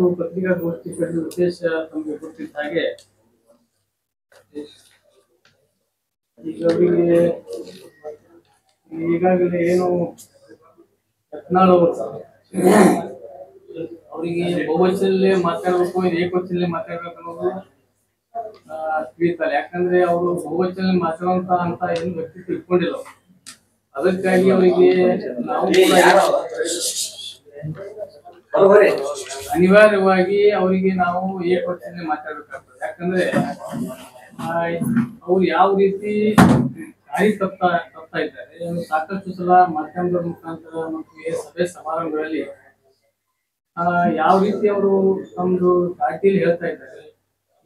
ಇವತ್ತು ಪತ್ರಿಕಾಗೋಷ್ಠಿ ಕರೆದ ಉದ್ದೇಶ ತಮಗೆ ಗೊತ್ತಿದ್ದ ಹಾಗೆ. ಈಗ ಈಗಾಗಲೇ ಏನು ಅವರು ಅವರಿಗೆ ಬಹುವಚನಲ್ಲೇ ಮಾತಾಡಬೇಕು ಏಕವಚನಲ್ಲಿ ಮಾತಾಡ್ಬೇಕು ಅನ್ನೋದು ತಿಳಿತಾರೆ ಯಾಕಂದ್ರೆ ಅವರು ಬಹುವಚನಲ್ಲಿ ಮಾತಾಡುವಂತ ಅಂತ ಏನು ವ್ಯಕ್ತಿ ತಿಳ್ಕೊಂಡಿಲ್ಲ ಅದಕ್ಕಾಗಿ ಅವರಿಗೆ ನಾವು ಅನಿವಾರ್ಯವಾಗಿ ಅವರಿಗೆ ನಾವು ಏಕವಚನೆ ಮಾತಾಡಬೇಕಾಗ್ತದೆ. ಯಾಕಂದ್ರೆ ಅವ್ರು ಯಾವ ರೀತಿ ದಾರಿ ತಪ್ಪ ತಪ್ತಾ ಇದ್ದಾರೆ ಸಾಕಷ್ಟು ಸಲ ಮಾಧ್ಯಮದ ಮುಖಾಂತರ ಮತ್ತು ಸಭೆ ಸಮಾರಂಭಗಳಲ್ಲಿ ಆ, ಯಾವ ರೀತಿ ಅವರು ತಮ್ಮದು ಪಾರ್ಟಿಯಲ್ಲಿ ಹೇಳ್ತಾ ಇದ್ದಾರೆ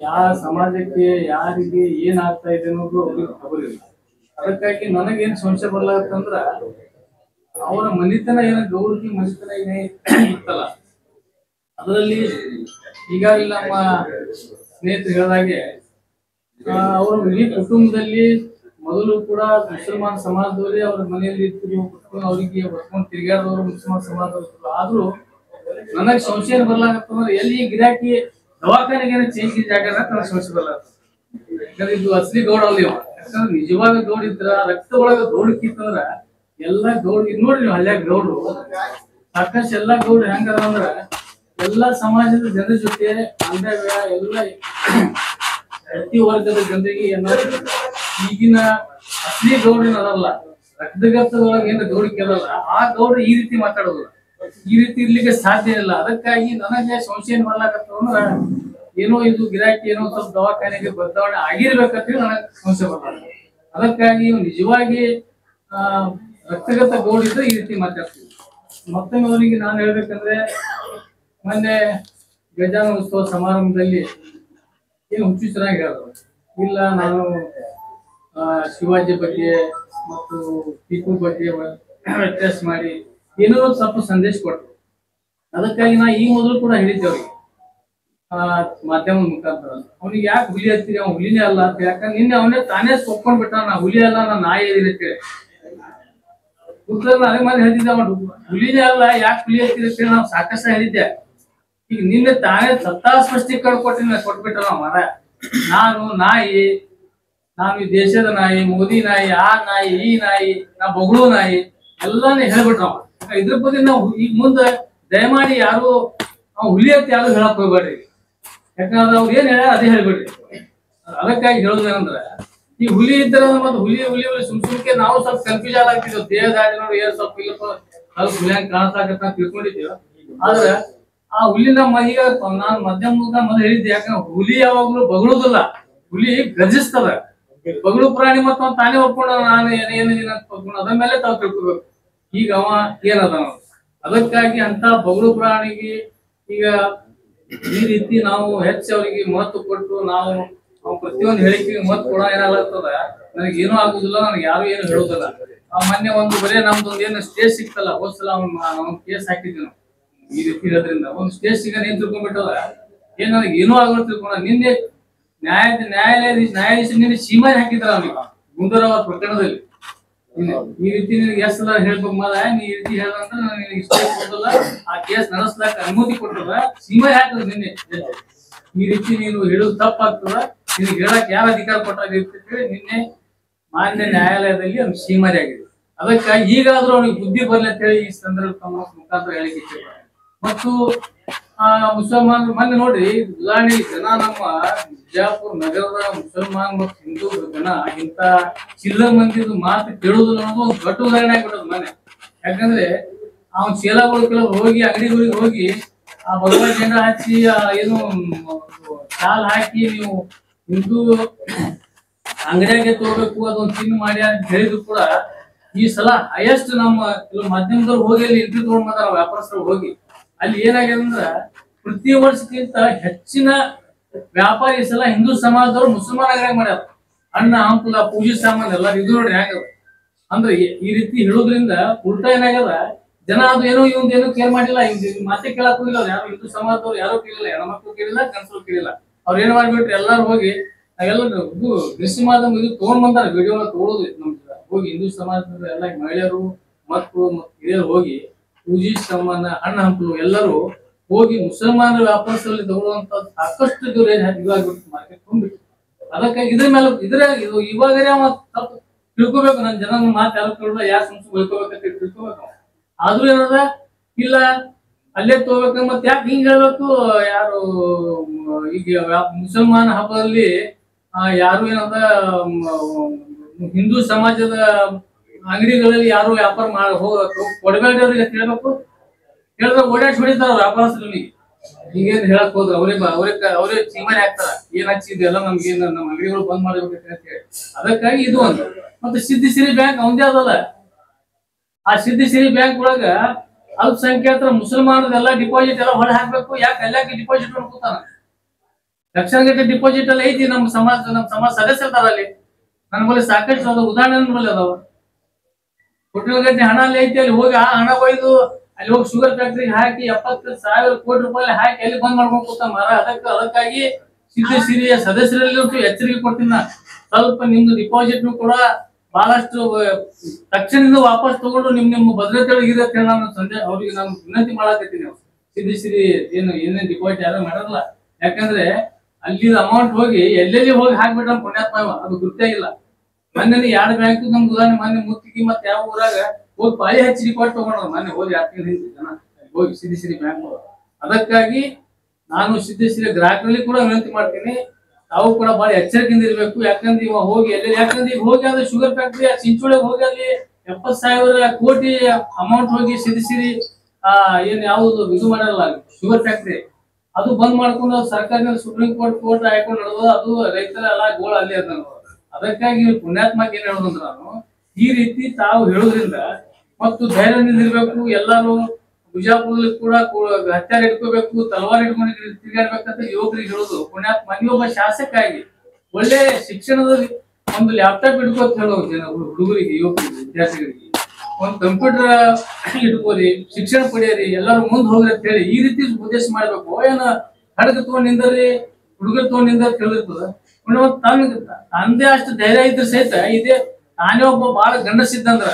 ಯಾವ ಸಮಾಜಕ್ಕೆ ಯಾರಿಗೆ ಏನ್ ಆಗ್ತಾ ಇದೆ ಅನ್ನೋದು ಅವ್ರಿಗೆ ಖಬರಿಲ್ಲ ಅದಕ್ಕಾಗಿ ನನಗೇನ್ ಸಂಶಯ ಬರ್ಲಾಗತ್ತಂದ್ರ ಅವರ ಮನಿತನ ಏನ ಗೌರವಿ ಮನಿತನ ಏನೇ ಇತ್ತಲ್ಲ ಅದರಲ್ಲಿ ಈಗಾಗಲೇ ನಮ್ಮ ಸ್ನೇಹಿತರು ಹೇಳಿದಾಗೆ ಅವರ ಇಡೀ ಕುಟುಂಬದಲ್ಲಿ ಮೊದಲು ಕೂಡ ಮುಸಲ್ಮಾನ್ ಸಮಾಜದವರೇ ಅವ್ರ ಮನೆಯಲ್ಲಿ ಕುತ್ಕೊಂಡು ಅವರಿಗೆ ಹೊತ್ಕೊಂಡು ತಿರುಗಾಡದವರು ಮುಸಲ್ಮಾನ್ ಸಮಾಜದವರು. ಆದ್ರೂ ನನಗೆ ಸಂಶಯ ಬರ್ಲಾಗತ್ತಂದ್ರೆ ಎಲ್ಲಿ ಗಿರಾಕಿ ದವಾಖಾನೆಗೆ ಚೇಂಜ್ ಜಾಗ ಅಂತ ನನಗೆ ಸಂಶಯ ಬರ್ಲಾಗತ್ತ. ಯಾಕಂದ್ರೆ ಇದು ಅಸಲಿ ಗೌಡ ಅಲ್ಲ ಇವ ಯಾಕಂದ್ರೆ ನಿಜವಾಗ ಗೌಡ ರಕ್ತ ಒಳಗ ಗೌಡಕ್ಕಿತ್ತಂದ್ರ ಎಲ್ಲಾ ಗೌಡ್ ಇದ್ ನೋಡ್ರಿ ನೀವು ಹಳ್ಳಿಯಾಗ ಗೌಡ್ರು. ಸಾಕಷ್ಟು ಎಲ್ಲ ಗೌಡ್ರು ಹೆಂಗದ ಅಂದ್ರ ಎಲ್ಲ ಸಮಾಜದ ಜನರ ಜೊತೆ ಅಂದಾಗ ಎಲ್ಲ ಪ್ರತಿ ವರ್ಗದ ಜನರಿಗೆ ಏನಾದ್ರು ಈಗಿನ ಅಸಲಿ ಗೌಡ್ರಿನ ಅದಲ್ಲ ರಕ್ತಗತದೊಳಗೆ ಏನು ಗೌಡ ಕೇಳಲ್ಲ, ಆ ಗೌಡ್ರು ಈ ರೀತಿ ಮಾತಾಡೋದಿಲ್ಲ. ಈ ರೀತಿ ಇರ್ಲಿಕ್ಕೆ ಸಾಧ್ಯ ಇಲ್ಲ. ಅದಕ್ಕಾಗಿ ನನಗೆ ಸಂಶಯ ಬರ್ಲಾಕತ್ತ ಅಂದ್ರ ಏನೋ ಇದು ಗಿರಾಕಿ ಏನೋ ಸ್ವಲ್ಪ ದವಾಖಾನೆಗೆ ಬದಲಾವಣೆ ಆಗಿರ್ಬೇಕಂತ ನನಗೆ ಸಂಶಯ ಬರ್ತದೆ ಅದಕ್ಕಾಗಿ ನಿಜವಾಗಿ, ಆ ರಕ್ತಗತ ಗೌಡಿದ್ರೆ ಈ ರೀತಿ ಮಾತಾಡ್ತೀವಿ. ಮತ್ತೆ ಅವರಿಗೆ ನಾನು ಹೇಳ್ಬೇಕಂದ್ರೆ, ಮೊನ್ನೆ ಗಜಾನ ಉತ್ಸವ ಸಮಾರಂಭದಲ್ಲಿ ಏನು ಹುಚ್ಚು ಚೆನ್ನಾಗಿ ಹೇಳಿದ್ರು ಇಲ್ಲ, ನಾನು ಶಿವಾಜಿ ಬಗ್ಗೆ ಮತ್ತು ಟಿಪ್ಪು ಬಗ್ಗೆ ವ್ಯತ್ಯಾಸ ಮಾಡಿ ಏನೋ ಸ್ವಲ್ಪ ಸಂದೇಶ ಕೊಟ್ಟರು. ಅದಕ್ಕಾಗಿ ನಾ ಈ ಮೊದಲು ಕೂಡ ಹೇಳಿದ್ದೆ ಅವ್ರಿಗೆ. ಮಾಧ್ಯಮದ ಮುಖಾಂತರ. ಅವ್ನಿಗೆ ಯಾಕೆ ಹುಲಿ ಹತ್ತಿರ? ಅವ್ನು ಹುಲಿನೇ ಅಲ್ಲ ಅಂತ. ಯಾಕಂದ್ರೆ ನಿನ್ನೆ ಅವನೇ ತಾನೇ ಸೊಪ್ಕೊಂಡ್ಬಿಟ್ಟ. ನಾ ಹುಲಿ ಅಲ್ಲ, ನಾ ನಾಯಿ ಇದೀನಿ ಅಂತೇಳಿ ಉತ್ತರ ನನಗೆ ಮನೆ ಹೇಳಿದ್ದೆ ಅವನು ಹುಲಿನೇ ಅಲ್ಲ, ಯಾಕೆ ಹುಲಿ ಹತ್ತೀರಿ ಅಂತೇಳಿ ನಾವು ಸಾಕಷ್ಟು ಹೇಳಿದ್ದೆ. ಈಗ ನಿನ್ನೆ ತಾನೇ ಸತ್ತಾ ಸ್ಪಷ್ಟೀಕರಣ ಕೊಟ್ಟಿನ ಕೊಟ್ಬಿಟ್ಟ ನಾವು ಮರ ನಾನು ನಾಯಿ, ನಾನು ಈ ದೇಶದ ನಾಯಿ, ಮೋದಿ ನಾಯಿ, ಆ ನಾಯಿ, ಈ ನಾಯಿ, ನಾ ಬೊಗಳು ನಾಯಿ, ಎಲ್ಲಾನು ಹೇಳ್ಬಿಟ್ರ ಇದ್ರ ಬಗ್ಗೆ ನಾವು ಈಗ ಮುಂದೆ ದಯಮಾಡಿ ಯಾರು ನಾವು ಹುಲಿ ಅಂತ ಯಾರು ಹೇಳಕ್ ಹೋಗ್ಬೇಡ್ರಿ. ಯಾಕಂದ್ರೆ ಅವ್ರು ಏನ್ ಹೇಳ ಅದೇ ಹೇಳ್ಬೇಡ್ರಿ. ಅದಕ್ಕಾಗಿ ಹೇಳೋದೇನಂದ್ರ ಈ ಹುಲಿ ಇದ್ದರೆ ಮತ್ತೆ ಹುಲಿ ಹುಲಿ ಹುಲಿ ಸುಮ್ ಸುಮ್ಕೆ ನಾವು ಸ್ವಲ್ಪ ಕನ್ಫ್ಯೂಸ್ ಆಗ್ತಿದ್ವಿ ದೇಹದ ದಾಡಿ ನೋಡಿ ಏನ್ ಸ್ವಲ್ಪ ಇಲ್ಲಪ್ಪ ಸ್ವಲ್ಪ ಹುಲಿಯಂಗ್ ಅಂತ ತಿಳ್ಕೊಂಡಿದ್ದೀವಿ. ಆದ್ರೆ ಆ ಹುಲಿನ ಮಹಿಗ ನಾನು ಮಧ್ಯಮ ಮೊದಲು ಹೇಳಿದ್ದೆ, ಯಾಕಂದ್ರೆ ಹುಲಿ ಯಾವಾಗ್ಲೂ ಬಗಳುದಿಲ್ಲ. ಹುಲಿ ಗರ್ಜಿಸ್ತದ. ಬಗಳು ಪ್ರಾಣಿ ಮತ್ತ ತಾನೇ ಒಪ್ಕೊಂಡ ನಾನು ಏನೇನಿದ್ದೀನಿ ಅಂತ ಅದ್ರ ಮೇಲೆ ತಾವು ತಿಳ್ಕೊಬೇಕು. ಈಗ ಅವ ಏನದ ಅದಕ್ಕಾಗಿ ಅಂತ ಬಗಳು ಪ್ರಾಣಿಗೆ ಈಗ ಈ ರೀತಿ ನಾವು ಹೆಚ್ಚು ಅವರಿಗೆ ಮಹತ್ವ ಕೊಟ್ಟು ನಾವು ಅವ್ನ್ ಪ್ರತಿಯೊಂದು ಹೇಳಿಕೆ ಮತ್ ಕೂಡ ಏನಾಗ್ತದ ನನಗೆ ಏನೂ ಆಗುದಿಲ್ಲ, ನನಗೆ ಯಾರು ಏನು ಹೇಳುದಿಲ್ಲ. ಆ ಮೊನ್ನೆ ಒಂದು ಬರೇ ಒಂದ್ ಏನು ಸ್ಟೇಜ್ ಸಿಕ್ತಲ್ಲ, ಹೋದ್ಸಲ ಅವ್ನ್ ಕೇಸ್ ಹಾಕಿದ್ವಿ ನಾವು. ಈ ರೀತಿ ಇರೋದ್ರಿಂದ. ಒಂದು ಸ್ಟೇಜ್ ಸಿಗ ನೀನ್ ತಿಳ್ಕೊಂಡ್ಬಿಟ್ಟದ? ಏನ್ ನನಗೆ ಏನೂ ಆಗೋದು ತಿಳ್ಕೊಂಡ ನಿನ್ನೆ ನ್ಯಾಯ ನ್ಯಾಯಾಲಯ ನ್ಯಾಯಾಧೀಶ ನಿನ್ನೆ ಸೀಮಾರಿ ಹಾಕಿದ್ರ ಅವನಿಗೆ. ಗುಂಡೂರಾವ್ ಪ್ರಕರಣದಲ್ಲಿ. ಈ ರೀತಿ ನಿನಗೆ ಸಲ ಹೇಳ್ಬೇಕು ನೀ ಈ ರೀತಿ ಹೇಳಂದ್ರೆ ನನಗೆ ಸ್ಟೇಜ್ ಕೊಡಲ್ಲ ಆ ಕೇಸ್ ನಡೆಸ್ಲಾಕ ಅನುಮತಿ ಕೊಟ್ಟದ ಸೀಮಾರಿ ಹಾಕಿದ್ರು ನಿನ್ನೆ. ಈ ರೀತಿ ನೀನು ಹೇಳೋದು ತಪ್ಪಾಗ್ತದ. ನಿನಗೆ ಹೇಳಕ್ ಯಾವ ಅಧಿಕಾರ ಕೊಟ್ಟಾಗ ಹೇಳಿ ನಿನ್ನೆ ಮಾನ್ಯ ನ್ಯಾಯಾಲಯದಲ್ಲಿ ಅವ್ನು ಸೀಮಾರಿ ಆಗಿದೆ. ಅದಕ್ಕಾಗಿ ಈಗಾದ್ರೂ ಅವನಿಗೆ ಬುದ್ಧಿ ಬರಲಿ ಅಂತ ಹೇಳಿ ಈ ಸಂದರ್ಭ ತಮ್ಮ ಮುಖಾಂತರ ಹೇಳಿಕೆ ಮತ್ತು, ಆ ಮುಸಲ್ಮಾನ್ ಮೊನ್ನೆ ನೋಡ್ರಿ ಉದಾಹರಣೆ ಜನ ನಮ್ಮ ಬಿಜಾಪುರ್ ನಗರದ ಮುಸಲ್ಮಾನ್ ಮತ್ತು ಹಿಂದೂ ಜನ ಇಂತ ಚಿಲ್ಲರ್ ಮಂದಿದು ಮಾತು ಕೇಳುವುದು ಅನ್ನೋದು ಒಂದು ದೊಡ್ಡ ಉದಾಹರಣೆ ಆಗ್ಬಿಡೋದು ಮನೆ ಯಾಕಂದ್ರೆ, ಅವ್ನ ಚೀಲಗಳು ಕೆಲವು ಹೋಗಿ ಅಂಗಡಿಗಳಿಗೆ ಹೋಗಿ, ಆ ಭಗವದ್ ಜನ ಹಚ್ಚಿ ಏನು ಶಾಲ್ ಹಾಕಿ ನೀವು ಹಿಂದೂ ಅಂಗಡಿಯಾಗೆ ತಗೋಬೇಕು, ಅದೊಂದು ತಿನ್ ಮಾಡಿ ಅಂತ ಹೇಳಿದ್ರು ಕೂಡ ಈ ಸಲ ಹೈಯೆಸ್ಟ್ ನಮ್ಮ ಕೆಲವು ಮಾಧ್ಯಮದವ್ರು ಹೋಗಿ ಅಲ್ಲಿ ಇಂಟ್ರಿ ತಗೊಂಡ್ ಬಂದಾರ, ವ್ಯಾಪಾರಸ್ಥರು ಹೋಗಿ. ಅಲ್ಲಿ ಏನಾಗಿದೆ ಅಂದ್ರ ಪ್ರತಿ ವರ್ಷಕ್ಕಿಂತ ಹೆಚ್ಚಿನ ವ್ಯಾಪಾರಿ ಸಲ ಹಿಂದೂ ಸಮಾಜದವ್ರು ಮುಸಲ್ಮಾನ್ ಅಂಗಡಿಯಾಗ ಮಾಡ್ಯಾರ. ಹಣ್ಣ ಹಂಪಲ ಪೂಜೆ ಸಾಮಾನ್ ಎಲ್ಲ ಇದು ನೋಡ್ರಿ ಹೆಂಗದ ಅಂದ್ರೆ ಈ- ರೀತಿ ಹೇಳೋದ್ರಿಂದ ಉಲ್ಟಾ ಏನಾಗ್ಯದ, ಜನ ಅದು ಏನೋ ಇವಂದ ಕೇರ್ ಮಾಡಿಲ್ಲ ಇದ್ ಮಾತೆ ಕೇಳಕ್ ಹೋಗಿಲ್ಲ ಯಾರು ಹಿಂದೂ ಸಮಾಜದವ್ರು ಯಾರು ಕೇಳಿಲ್ಲ, ಹೆಣ್ಮಕ್ಳು ಕೇಳಿಲ್ಲ, ಗಂಡಸರು ಕೇಳಿಲ್ಲ. ಅವ್ರು ಏನ್ ಮಾಡ್ಬಿಟ್ರಿ, ಎಲ್ಲಾರು ಹೋಗಿ ನಾವೆಲ್ಲ ಇದು ಕೃಷಿ ಮಾಧ್ಯಮ ಇದು ತೊಗೊಂಡ್ ಬಂದಾರ ವಿಡಿಯೋ ತಗೊಳ್ಳೋದು ನಮ್ ಹೋಗಿ ಹಿಂದೂ ಸಮಾಜದ ಎಲ್ಲ ಮಹಿಳೆಯರು, ಮಕ್ಕಳು ಹಿರಿಯರು ಹೋಗಿ ಪೂಜಿ ಸಮಾನ ಹಣ್ಣ ಹಂಪಲು ಎಲ್ಲರೂ ಹೋಗಿ ಮುಸಲ್ಮಾನರ ವ್ಯಾಪಾರಸ್ಥರಲ್ಲಿ ತಗೊಳ್ಳುವಂತ ಸಾಕಷ್ಟು ಇವ್ರು ಏನ್ ಇವಾಗ್ಬಿಟ್ಟು ಮಾರ್ಕೆಟ್ ತುಂಬಿಟ್ಟು ಅದಕ್ಕಾಗಿ ಇದ್ರ ಮೇಲೆ, ಇದ್ರ ಇದು ಅವ ಸ್ವಲ್ಪ ತಿಳ್ಕೊಬೇಕು ನನ್ನ ಜನ ಮಾತು ಯಾರು ಕೇಳಿದ್ರೆ ಯಾವ ಸಂಸ್ಥೆ ಬೆಳ್ಕೋಬೇಕಂತ ತಿಳ್ಕೊಬೇಕು. ಆದ್ರೂ ಏನದ? ಇಲ್ಲ ಅಲ್ಲೇ ತಗೋಬೇಕು ಮತ್ತೆ ಯಾಕೆ ಹಿಂಗ್ ಹೇಳ್ಬೇಕು? ಯಾರು, ಈಗ ಮುಸಲ್ಮಾನ ಹಬ್ಬದಲ್ಲಿ ಯಾರು ಏನದ ಹಿಂದೂ ಸಮಾಜದ ಅಂಗಡಿಗಳಲ್ಲಿ ಯಾರು ವ್ಯಾಪಾರ ಮಾಡ ಹೋಗ್ಬೇಕು ಅವ್ರಿಗೆ ಹೇಳ್ಬೇಕು ಹೇಳಿದ್ರೆ ಓಡಾಡ್ಸಿ ಹೊಡಿತಾರ ವ್ಯಾಪಾರಸ್ಥರಲ್ಲಿ. ಈಗೇನ್ ಹೇಳಕ್ ಹೋದ್ರ, ಅವ್ರೇ ಅವ್ರಿಗೆ ಅವ್ರಿಗೆ ಕ- ಅವ್ರೇ ಚೀಮಾರಿ ಹಾಕ್ತಾರ. ಏನ್ ಹಚ್ಚಿದೆ ಎಲ್ಲ ನಮ್ಗೆ ಏನ್, ನಮ್ಮ ಅಂಗಡಿಗಳು ಬಂದ್ ಮಾಡ್ಬೇಕಂತ ಅಂತ ಹೇಳಿ. ಅದಕ್ಕಾಗಿ ಇದು ಒಂದು. ಮತ್ತೆ ಸಿದ್ಧಿಸಿರಿ ಬ್ಯಾಂಕ್, ಅವಂದೇ ಅದಲ್ಲ. ಆ ಸಿದ್ಧಿಸಿರಿ ಬ್ಯಾಂಕ್ ಒಳಗ ಅಲ್ಪಸಂಖ್ಯಾತರ ಮುಸಲ್ಮಾನದೆಲ್ಲ ಡಿಪಾಸಿಟ್ ಎಲ್ಲ ಹೊಳೆ ಹಾಕ್ಬೇಕು. ಯಾಕೆ ಎಲ್ಲಾಕೆ ಡಿಪಾಸಿಟ್ ಮಾಡ್ಕೊತಾನ ಲಕ್ಷ ಡಿಪಾಸಿಟ್ ಎಲ್ಲ ಐತಿ ನಮ್ಮ ಸಮಾಜ ನಮ್ಮ ಸಮಾಜ ಸದಸ್ಯ ಅದಾರ ಅಲ್ಲಿ ನನ್ನ ಬಳಿ ಸಾಕಷ್ಟು ಒಂದು ಉದಾಹರಣೆ ನನ್ನ ಅದಾವ. ಕೋಟಿ ಗಟ್ಟಲೆ ಹಣ ಅಲ್ಲಿ ಐತಿ, ಅಲ್ಲಿ ಹೋಗಿ ಆ ಹಣ ಒಯ್ದು ಅಲ್ಲಿ ಹೋಗಿ ಶುಗರ್ ಫ್ಯಾಕ್ಟ್ರಿಗೆ ಹಾಕಿ ಎಪ್ಪತ್ತು ಸಾವಿರ ಕೋಟಿ ರೂಪಾಯಿ ಹಾಕಿ ಅಲ್ಲಿ ಬಂದ್ ಮಾಡ್ಕೊಂಡು ಕೂತ ಮರ ಅದಕ್ಕೆ ಅದಕ್ಕಾಗಿ ಸಿದ್ಧ ಸಿರಿಯ ಸದಸ್ಯರಲ್ಲಿ ಎಚ್ಚರಿಕೆ ಕೊಡ್ತೀನಿ ಸ್ವಲ್ಪ ನಿಮ್ದು ಡಿಪಾಸಿಟ್ ಕೂಡ. ಬಹಳಷ್ಟು ತಕ್ಷಣದಿಂದ ವಾಪಸ್ ತಗೊಂಡು ನಿಮ್, ನಿಮ್ಮ ಭದ್ರತೆ ಇರುತ್ತೆ ಅಂತ ನಾನು ಸಂಜೆ ಅವ್ರಿಗೆ ನಾನು ವಿನಂತಿ ಮಾಡಾಕತ್ತೀನಿ ಸಿದ್ಧಿ ಸಿರಿ ಏನು, ಏನೇನ್ ಡಿಪಾಸಿಟ್ ಯಾರು ಮಾಡಲ್ಲ. ಯಾಕಂದ್ರೆ ಅಲ್ಲಿ ಅಮೌಂಟ್ ಹೋಗಿ ಎಲ್ಲೆಲ್ಲಿ ಹೋಗಿ ಹಾಕ್ಬಿಟ್ಟ ಪುಣ್ಯಾತ್ಮ ಅದು ಅದು ಇಲ್ಲ ಮೊನ್ನೆ ಎರಡು ಬ್ಯಾಂಕ್ ನಮ್ಗೆ ಉದಾಹರಣೆ, ಮೊನ್ನೆ ಮುತ್ತಿಗೆ ಮತ್ತೆ ಯಾವ ಊರಾಗ ಹೋಗಿ ಬಾಯಿ ಹಚ್ಚಿ ಡಿಪಾಸಿಟ್ ತಗೊಂಡ್ರು ಮೊನ್ನೆ ಹೋಗಿ ಯಾಕೆ ಜನ ಹೋಗಿ ಸಿದ್ಧಿಸಿರಿ ಬ್ಯಾಂಕ್ ಅದಕ್ಕಾಗಿ ನಾನು ಸಿದ್ಧಿಸಿರಿ ಗ್ರಾಹಕರಲ್ಲಿ ಕೂಡ ವಿನಂತಿ ಮಾಡ್ತೀನಿ. ತಾವು ಕೂಡ ಬಹಳ ಎಚ್ಚರಿಕೆಯಿಂದ ಇರಬೇಕು. ಯಾಕಂದ್ರೆ ಇವ ಹೋಗಿ ಎಲ್ಲಿ ಯಾಕಂದ್ರೆ ಈಗ ಹೋಗಿ ಅದು ಶುಗರ್ ಫ್ಯಾಕ್ಟ್ರಿ ಚಿಂಚೋಳಿಗೆ ಹೋಗಿ ಅಲ್ಲಿ ಎಪ್ಪತ್ ಸಾವಿರ ಕೋಟಿ ಅಮೌಂಟ್ ಹೋಗಿ ಸಿದಿಸಿರಿ ಆ, ಏನ್ ಯಾವುದು ಇದು ಮಾಡಲ್ಲ. ಶುಗರ್ ಫ್ಯಾಕ್ಟ್ರಿ ಅದು ಬಂದ್ ಮಾಡ್ಕೊಂಡು ಸರ್ಕಾರದಿಂದ ಸುಪ್ರೀಂ ಕೋರ್ಟ್ ಕೋರ್ಟ್ ಹಾಕೊಂಡು ನಡೆದು ಅದು ರೈತರ ಎಲ್ಲ ಗೋಳ ಅಲ್ಲಿ ಅದ ಅದಕ್ಕಾಗಿ ಪುಣ್ಯಾತ್ಮಕ ಏನ್ ಹೇಳೋದಂದ್ರ ನಾನು, ಈ ರೀತಿ ತಾವು ಹೇಳೋದ್ರಿಂದ ಮತ್ತು ಧೈರ್ಯ ನಿಂದಿರ್ಬೇಕು ಎಲ್ಲರೂ ಬಿಜಾಪುರದಲ್ಲಿ ಕೂಡ ಹತ್ಯಾರ ಇಟ್ಕೋಬೇಕು, ತಲವಾರ್ ಇಟ್ಕೊಂಡು ತಿರುಗಾಡ್ಬೇಕಂತ ಯುವಕರಿಗೆ ಹೇಳೋದು. ಪುಣ್ಯ ಮನೆಯೊಬ್ಬ ಶಾಸಕ ಆಗಿ ಒಳ್ಳೆ ಶಿಕ್ಷಣದ ಒಂದು ಲ್ಯಾಪ್ಟಾಪ್ ಇಟ್ಕೋತ ಹೇಳೋದು ಜನ ಹುಡು- ಹುಡುಗರಿಗೆ, ಯುವಕರಿಗೆ, ವಿದ್ಯಾರ್ಥಿಗಳಿಗೆ. ಒಂದು ಕಂಪ್ಯೂಟರ್ ಇಟ್ಕೋರಿ ಶಿಕ್ಷಣ ಪಡೆಯರಿ, ಎಲ್ಲರೂ ಮುಂದೆ ಹೋಗ್ರಿ ಅಂತ ಹೇಳಿ ಈ ರೀತಿ ಉದ್ದೇಶ ಮಾಡ್ಬೇಕು. ಏನ ಹಡಗ ತಗೊಂಡ್ ನಿಂದರಿ ಹುಡುಗರು ತಗೊಂಡ್ನಿಂದ ತಿಳಿರ್ತದ ತನ್ನ ತಂದೆ ಅಷ್ಟು ಧೈರ್ಯ ಇದ್ರೆ ಸಹಿತ ಇದೇ ನಾನೇ ಒಬ್ಬ ಬಹಳ ಗಂಡಸಿದ್ದಂದ್ರ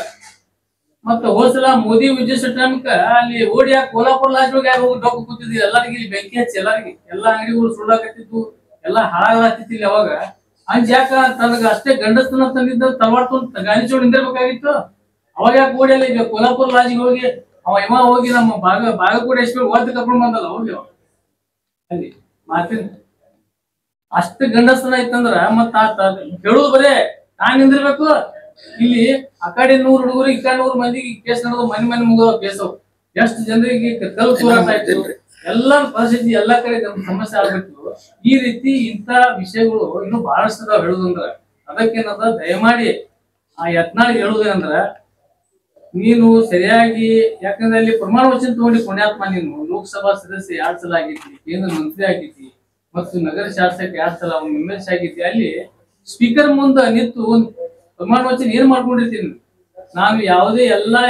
ಮತ್ತ ಹೋದ್ಸಲ ಮೋದಿ ವಿಜಯ ಟೈಮ್ಕ ಅಲ್ಲಿ ಓಡಿ ಹಾಕಿ ಕೋಲಾಪುರ ಲಾಸ್ಟ್ ಹೋಗಿ ಡೊಕ್ಕ ಕೂತಿದ್ವಿ. ಎಲ್ಲರಿಗೆ ಇಲ್ಲಿ ಬೆಂಕಿ ಹಚ್ಚಿ ಎಲ್ಲರಿಗೆ ಎಲ್ಲಾ ಅಂಗಡಿಗಳು ಸುಳ್ಳಾಕತ್ತಿದ್ವು ಎಲ್ಲಾ ಹಾಳಾಗತ್ತಿತ್ತು ಇಲ್ಲಿ ಅವಾಗ. ಅಂಜ್ ಯಾಕ ತನಗ ಅಷ್ಟೇ ಗಂಡಸ್ತನ ತಂದಿದ್ದ ತವಾಡ್ಕೊಂಡು ಗಾಂಧಿ ಚೌಡ್ ನಿಂದಿರ್ಬೇಕಾಗಿತ್ತು. ಅವಾಗ ಯಾಕೆ ಓಡಿ ಅಲ್ಲಿ ಈಗ ಕೋಲಾಪುರ ಲಾಜಿಗೆ ಹೋಗಿ ಅವ ಇವ ಹೋಗಿ ನಮ್ಮ ಭಾಗ ಭಾಗ ಕೂಡ ಎಷ್ಟು ಓದ್ ಕರ್ಕೊಂಡ್ ಬಂದಲ್ಲ ಹೋಗಿ ಅವ. ಅಲ್ಲಿ ಮಾತಿನ. ಅಷ್ಟು ಗಂಡಸ್ತನ ಇತ್ತಂದ್ರ ಮತ್ತ ಹೇಳುದು ಬರೇ, ನಾನ್ ನಿಂದಿರ್ಬೇಕು. ಇಲ್ಲಿ ಆ ಕಡೆ ನೂರ್ ಹುಡುಗರು ಈ ಕಡೆ ನೂರ್ ಮಂದಿಗೆ ಕೇಸ್ ನಡೆದು ಮನೆ ಮನೆ ಮುಗಿದ ಕೇಸ್ ಎಷ್ಟು ಜನರಿಗೆ ಕಲ್ ತೂರಾಟ ಆಯ್ತು. ಎಲ್ಲಾ ಪರಿಸ್ಥಿತಿ ಎಲ್ಲಾ ಕಡೆ ಸಮಸ್ಯೆ ಆಗ್ಬಿಟ್ಟು ಈ ರೀತಿ ಇಂತ ವಿಷಯಗಳು ಇನ್ನು ಬಹಳಷ್ಟು ಅದಾವ ಹೇಳುದಂದ್ರ. ಅದಕ್ಕೇನದ ದಯಮಾಡಿ ಆ ಯತ್ನಾಳ್ ಹೇಳುದೇನಂದ್ರ ನೀನು ಸರಿಯಾಗಿ ಯಾಕಂದ್ರೆ ಅಲ್ಲಿ ಪ್ರಮಾಣ ವಚನ ತಗೊಂಡು ಪುಣ್ಯಾತ್ಮ ನೀನು. ಲೋಕಸಭಾ ಸದಸ್ಯ ಎರಡ್ ಸಲ ಆಗೈತಿ ಕೇಂದ್ರ ಮಂತ್ರಿ ಆಗೈತಿ ಮತ್ತು ನಗರ ಶಾಸಕ ಎರಡ್ ಸಲ ಅವ್ನು ಎಂ ಎಲ್ ಆಗೈತಿ ಅಲ್ಲಿ ಸ್ಪೀಕರ್ ಮುಂದೆ ನಿಂತು ಒಂದು ಪ್ರಮಾಣ ವಚನ ಏನ್ ಮಾಡ್ಕೊಂಡಿರ್ತೀನಿ. ನಾನು ಯಾವುದೇ ಎಲ್ಲಾ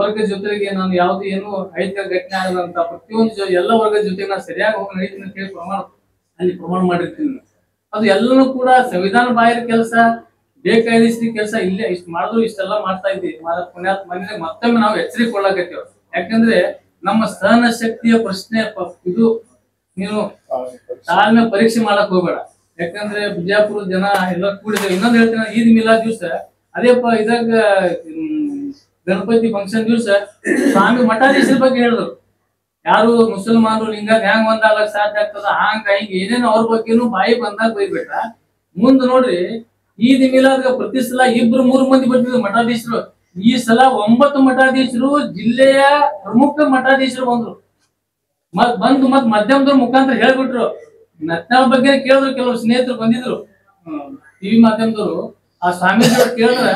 ವರ್ಗ ಜೊತೆಗೆ, ನಾನು ಯಾವುದೇ ಏನು ಐದ ಘಟನೆ ಆಗದಂತ ಪ್ರತಿಯೊಂದು ಎಲ್ಲ ವರ್ಗದ ಜೊತೆಗೆ ನಾನು ಸರಿಯಾಗಿ ಹೋಗಿ ನಡೀತೀನಿ ಅಂತ ಹೇಳಿ ಪ್ರಮಾಣ ಅಲ್ಲಿ ಪ್ರಮಾಣ ಮಾಡಿರ್ತೀನಿ. ಅದು ಎಲ್ಲನೂ ಕೂಡ ಸಂವಿಧಾನ ಬಾಹಿರ ಕೆಲಸ ಬೇಕಾದಷ್ಟು ಕೆಲಸ ಇಲ್ಲೇ ಇಷ್ಟು ಮಾಡಿದ್ರು ಇಷ್ಟೆಲ್ಲ ಮಾಡ್ತಾ ಇದ್ದೀವಿ. ಪುಣ್ಯಾತ್ಮ ಮನೆಗೆ ಮತ್ತೊಮ್ಮೆ ನಾವು ಎಚ್ಚರಿಕೆ ಕೊಡ್ಲಾಕತ್ತೀವಿ. ಯಾಕಂದ್ರೆ ನಮ್ಮ ಸಹನ ಶಕ್ತಿಯ ಪ್ರಶ್ನೆ ಇದು, ನೀನು ತಾಳ್ಮೆ ಪರೀಕ್ಷೆ ಮಾಡಕ್ ಹೋಗ್ಬೇಡ. ಯಾಕಂದ್ರೆ ಬಿಜಾಪುರ ಜನ ಎಲ್ಲ ಕೂಡಿದ. ಇನ್ನೊಂದು ಹೇಳ್ತೀನಿ, ಈದ್ ಮಿಲಾ ದಿವಸ, ಅದೇಪ್ಪ ಇದಾಗ ಗಣಪತಿ ಫಂಕ್ಷನ್ ದಿವಸ ಸ್ವಾಮಿ ಮಠಾಧೀಶರ ಬಗ್ಗೆ ಹೇಳಿದ್ರು. ಯಾರು ಮುಸಲ್ಮಾನರು ಲಿಂಗ ಹ್ಯಾಂಗ್ ಒಂದಾಗಕ್ ಸಾಧ್ಯ ಆಗ್ತದ, ಹಾಂಗ, ಹಿಂಗ, ಏನೇನು ಅವ್ರ ಬಗ್ಗೆನು ಬಾಯಿ ಬಂದಾಗ ಬೈಬೇಟ ಮುಂದ್ ನೋಡ್ರಿ, ಈದ್ ಮಿಲಾದ್ ಪ್ರತಿ ಸಲ ಇಬ್ರು ಮೂರು ಮಂದಿ ಬರ್ತಿದ್ರು ಮಠಾಧೀಶರು. ಈ ಸಲ ಒಂಬತ್ತು ಮಠಾಧೀಶರು, ಜಿಲ್ಲೆಯ ಪ್ರಮುಖ ಮಠಾಧೀಶರು ಬಂದ್ರು. ಮತ್ ಬಂದು ಮತ್ ಮಾಧ್ಯಮದವ್ರ ಮುಖಾಂತರ ಹೇಳ್ಬಿಟ್ರು. ನತ್ನಾಳ್ ಬಗ್ಗೆ ಕೇಳಿದ್ರು, ಕೆಲವರು ಸ್ನೇಹಿತರು ಬಂದಿದ್ರು. ಟಿವಿ ಮಾಧ್ಯಮದವರು, ಆ ಸ್ವಾಮೀಜಿ ಕೇಳಿದ್ರ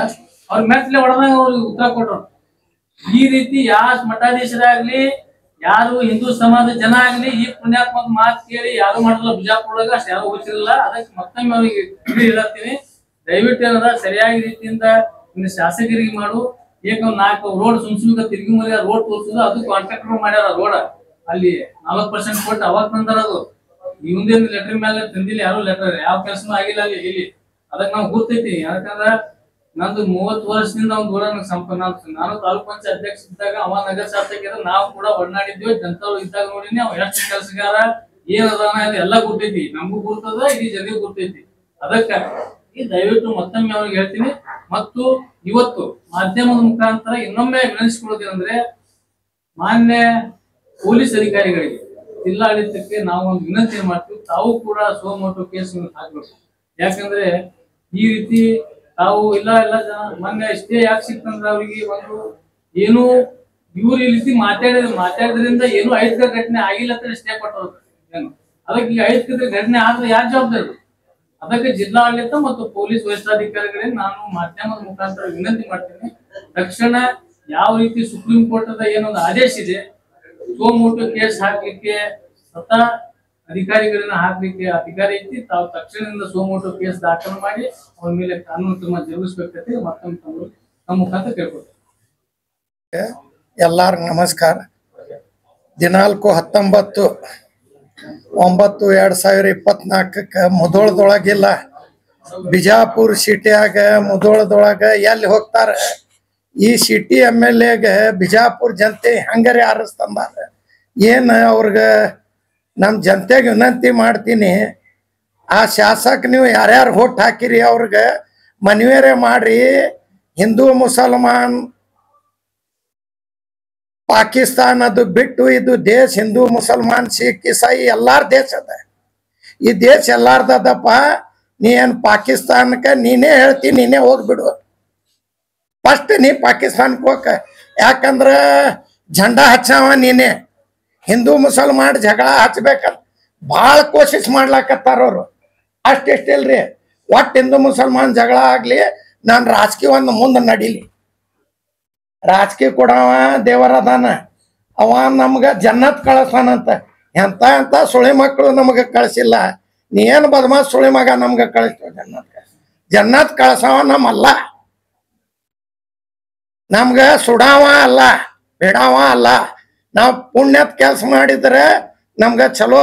ಅವ್ರ ಮೆಟ್ಲೆ ಹೊಡೆದಂಗ ಅವ್ರಿಗೆ ಉತ್ತರ ಕೊಟ್ರು ಈ ರೀತಿ ಯಾವ ಮಠಾಧೀಶರಾಗ್ಲಿ, ಯಾರು ಹಿಂದೂ ಸಮಾಜದ ಜನ ಆಗ್ಲಿ, ಈ ಪುಣ್ಯಾತ್ಮಕ ಮಾತು ಕೇಳಿ ಯಾರು ಮಾಡಲ್ಲ ಬಿಜಾಪುರದಾಗ ಅಷ್ಟು ಯಾರು ಗೊತ್ತಿರಲಿಲ್ಲ. ಅದಕ್ಕೆ ಮತ್ತೊಮ್ಮೆ ಅವ್ರಿಗೆ ಹೇಳ್ತೀನಿ ದಯವಿಟ್ಟು ಏನಾರ ಸರಿಯಾಗಿ ರೀತಿಯಿಂದ ಇನ್ನು ಶಾಸಕರಿಗೆ ಮಾಡು. ಏಕ ನಾಲ್ಕು ರೋಡ್ ಸುಮ್ ಸುಮ್ಕ ತಿರುಗಿ ಮರಿ ರೋಡ್ ತೋರಿಸಿದ್ರು ಅದು ಕಾಂಟ್ರಾಕ್ಟರ್ ಮಾಡ್ಯಾರ ರೋಡ್. ಅಲ್ಲಿ ನಾಲ್ಕು ಪರ್ಸೆಂಟ್ ಕೊಟ್ಟು ಅವಾಗ ಬಂದಾರ ಅದು. ಇವಂದೇನು ಲೆಟರ್ ಮೇಲೆ ತಂದಿಲ್ಲ, ಯಾರು ಲೆಟರ್ ಯಾವ ಕೆಲಸನೂ ಆಗಿಲ್ಲ ಅಲ್ಲಿ, ಇಲ್ಲಿ. ಅದಕ್ಕೆ ನಾವು ಗೊತ್ತೈತಿ ಯಾಕಂದ್ರ ನಂದು ಮೂವತ್ತು ವರ್ಷದಿಂದ ಅವ್ನ ಕೂಡ ನಂಗೆ ಸಂಪನ್ನ ನಾನು- ತಾಲೂಕ್ ಪಂಚಾಯತ್ ಅಧ್ಯಕ್ಷ ಇದ್ದಾಗ ಅವ ನಗರ ಶಾಸಕ ನಾವು ಕೂಡ ಒಡನಾಡಿದ್ವಿ ಜನತಾಳು ಇದ್ದಾಗ ನೋಡಿನಿ, ಅವ್ ಎಷ್ಟು ಕೆಲಸಗಾರ, ಏನ್ ಅದಾನ ಅದು ಎಲ್ಲ ಗೊತ್ತೈತಿ. ನಮಗೂ ಗುರ್ತದ, ಇಡೀ ಜನರಿಗೆ ಗೊತ್ತೈತಿ. ಅದಕ್ಕ ಈ ದಯವಿಟ್ಟು ಮತ್ತೊಮ್ಮೆ ಅವ್ರಿಗೆ ಹೇಳ್ತೀನಿ. ಮತ್ತು ಇವತ್ತು ಮಾಧ್ಯಮದ ಮುಖಾಂತರ ಇನ್ನೊಮ್ಮೆ ವಿನಂತಿಸ್ಕೊಳ್ಳೋದೇನಂದ್ರೆ, ಮಾನ್ಯ ಪೊಲೀಸ್ ಅಧಿಕಾರಿಗಳಿಗೆ ಜಿಲ್ಲಾಡಳಿತಕ್ಕೆ ನಾವು ಒಂದು ವಿನಂತಿ ಮಾಡ್ತೀವಿ, ತಾವು ಕೂಡ ಸೋಮೋಟು ಕೇಸ್ ಹಾಕ್ಬೇಕು. ಯಾಕಂದ್ರೆ ಈ ರೀತಿ ತಾವು ಇಲ್ಲ ಎಲ್ಲ ಜನ, ಮೊನ್ನೆ ಇಷ್ಟೇ ಯಾಕೆ ಸಿಕ್ತಂದ್ರೆ ಅವ್ರಿಗೆ ಒಂದು ಏನು ಇವ್ರು ಈ ರೀತಿ ಮಾತಾಡಿದ ಮಾತಾಡಿದ್ರಿಂದ ಏನು ಐದ್ ಘಟನೆ ಆಗಿಲ್ಲ ಅಂತ ಸ್ಟೇ ಕೊಟ್ಟರು ಏನು ಅದಕ್ಕೆ ಈಗ ಅಹಿತಕರ ಘಟನೆ ಆದ್ರೆ ಯಾರು ಜವಾಬ್ದಾರಿ? ಅದಕ್ಕೆ ಜಿಲ್ಲಾಡಳಿತ ಮತ್ತು ಪೊಲೀಸ್ ವರಿಷ್ಠಾಧಿಕಾರಿಗಳಿಗೆ ನಾನು ಮಾಧ್ಯಮದ ಮುಖಾಂತರ ವಿನಂತಿ ಮಾಡ್ತೀನಿ. ತಕ್ಷಣ ಯಾವ ರೀತಿ ಸುಪ್ರೀಂ ಕೋರ್ಟ್ ಏನೊಂದು ಆದೇಶ ಇದೆ ಸೋಮೋಟು ಕೇಸ್ ಹಾಕ್ಲಿಕ್ಕೆ ಸ್ವತಃ ಅಧಿಕಾರಿಗಳನ್ನ ಹಾಕ್ಲಿಕ್ಕೆ ಅಧಿಕಾರಿ ಐತಿ. ತಾವು ತಕ್ಷಣದಿಂದ ಸೋಮೋಟು ಕೇಸ್ ದಾಖಲು ಮಾಡಿ ಅವ್ರ ಮೇಲೆ ಕಾನೂನು ಕ್ರಮ ಜರುಗಿಸ್ಬೇಕಂತ ಮತ್ತೊಮ್ಮೆ ತಮ್ಮ ನಮ್ಮ ಮುಖಾಂತರ ಕೇಳ್ಕೊಳ್ತೀನಿ ಎಲ್ಲರಿಗೂ ನಮಸ್ಕಾರ. ದಿನಾಲ್ಕು ಹತ್ತೊಂಬತ್ತು ಒಂಬತ್ತು ಎರಡ್ ಸಾವಿರ ಇಪ್ಪತ್ನಾಲ್ಕಕ್ಕೆ ಮುದೋಳದೊಳಗಿಲ್ಲ ಬಿಜಾಪುರ್ ಸಿಟಿಯಾಗ ಮುದೋಳದೊಳಗ ಎಲ್ಲಿ ಹೋಗ್ತಾರ? ಈ ಸಿಟಿ ಎಂ ಎಲ್ ಎಗ ಬಿಜಾಪುರ ಜನತೆ ಹಂಗಾರೆ ಆರಿಸ್ತಂದಾರ ಏನ್ ಅವ್ರಿಗೆ ನಮ್ಮ ಜನತೆಗೆ ವಿನಂತಿ ಮಾಡ್ತೀನಿ, ಆ ಶಾಸಕ ನೀವು ಯಾರ್ಯಾರು ಹೋಟ್ ಹಾಕಿರಿ ಅವ್ರಿಗೆ ಮನವೇರೆ ಮಾಡ್ರಿ. ಹಿಂದೂ, ಮುಸಲ್ಮಾನ್ ಪಾಕಿಸ್ತಾನ ಅದು ಬಿಟ್ಟು ಇದು ದೇಶ ಹಿಂದೂ, ಮುಸಲ್ಮಾನ್, ಸಿಖ್, ಇಸಾಯಿ ಎಲ್ಲಾರ ದೇಶ ಅದ. ಈ ದೇಶ ಎಲ್ಲಾರ್ದದಪ್ಪ, ನೀ ಏನ್ ಪಾಕಿಸ್ತಾನಕ್ಕೆ ನೀನೇ ಹೇಳ್ತಿ, ನೀನೇ ಹೋಗ್ಬಿಡು. ಫಸ್ಟ್ ನೀ ಪಾಕಿಸ್ತಾನಕ್ಕೆ ಹೋಗ ಯಾಕಂದ್ರ ಜಂಡ ಹಚ್ಚಾವ ನೀನೆ. ಹಿಂದೂ ಮುಸಲ್ಮಾನ್ ಜಗಳ ಹಚ್ಬೇಕಂತ ಭಾಳ ಕೋಶಿಶ್ ಮಾಡ್ಲಾಕತ್ತಾರ ಅವ್ರು. ಅಷ್ಟಿಷ್ಟಿಲ್ರಿ ಒಟ್ಟು ಹಿಂದೂ ಮುಸಲ್ಮಾನ್ ಜಗಳ ಆಗ್ಲಿ, ನಾನು ರಾಜಕೀಯ ಒಂದು ಮುಂದೆ ನಡೀಲಿ. ರಾಜಕೀಯ ಕೊಡವ ದೇವರದಾನ ಅವ ನಮ್ಗ ಜನ್ನತ್ ಕಳಿಸ್ತಾನಂತ. ಎಂತ ಎಂತ ಸುಳಿ ಮಕ್ಕಳು ನಮಗ ಕಳಿಸಿಲ್ಲ. ನೀ ಏನು ಬದಮಾಸ್ ಸುಳಿ ಮಗ ನಮ್ಗ ಕಳಿಸ್ತೀವ ಜನ್ನತ್ ಜನ್ನತ್ ಕಳ್ಸವ ನಮ್ಮಲ್ಲ. ನಮ್ಗ ಸುಡಾವ ಅಲ್ಲ, ಬಿಡಾವ ಅಲ್ಲ. ನಾವು ಪುಣ್ಯದ ಕೆಲಸ ಮಾಡಿದ್ರೆ ನಮ್ಗ ಚಲೋ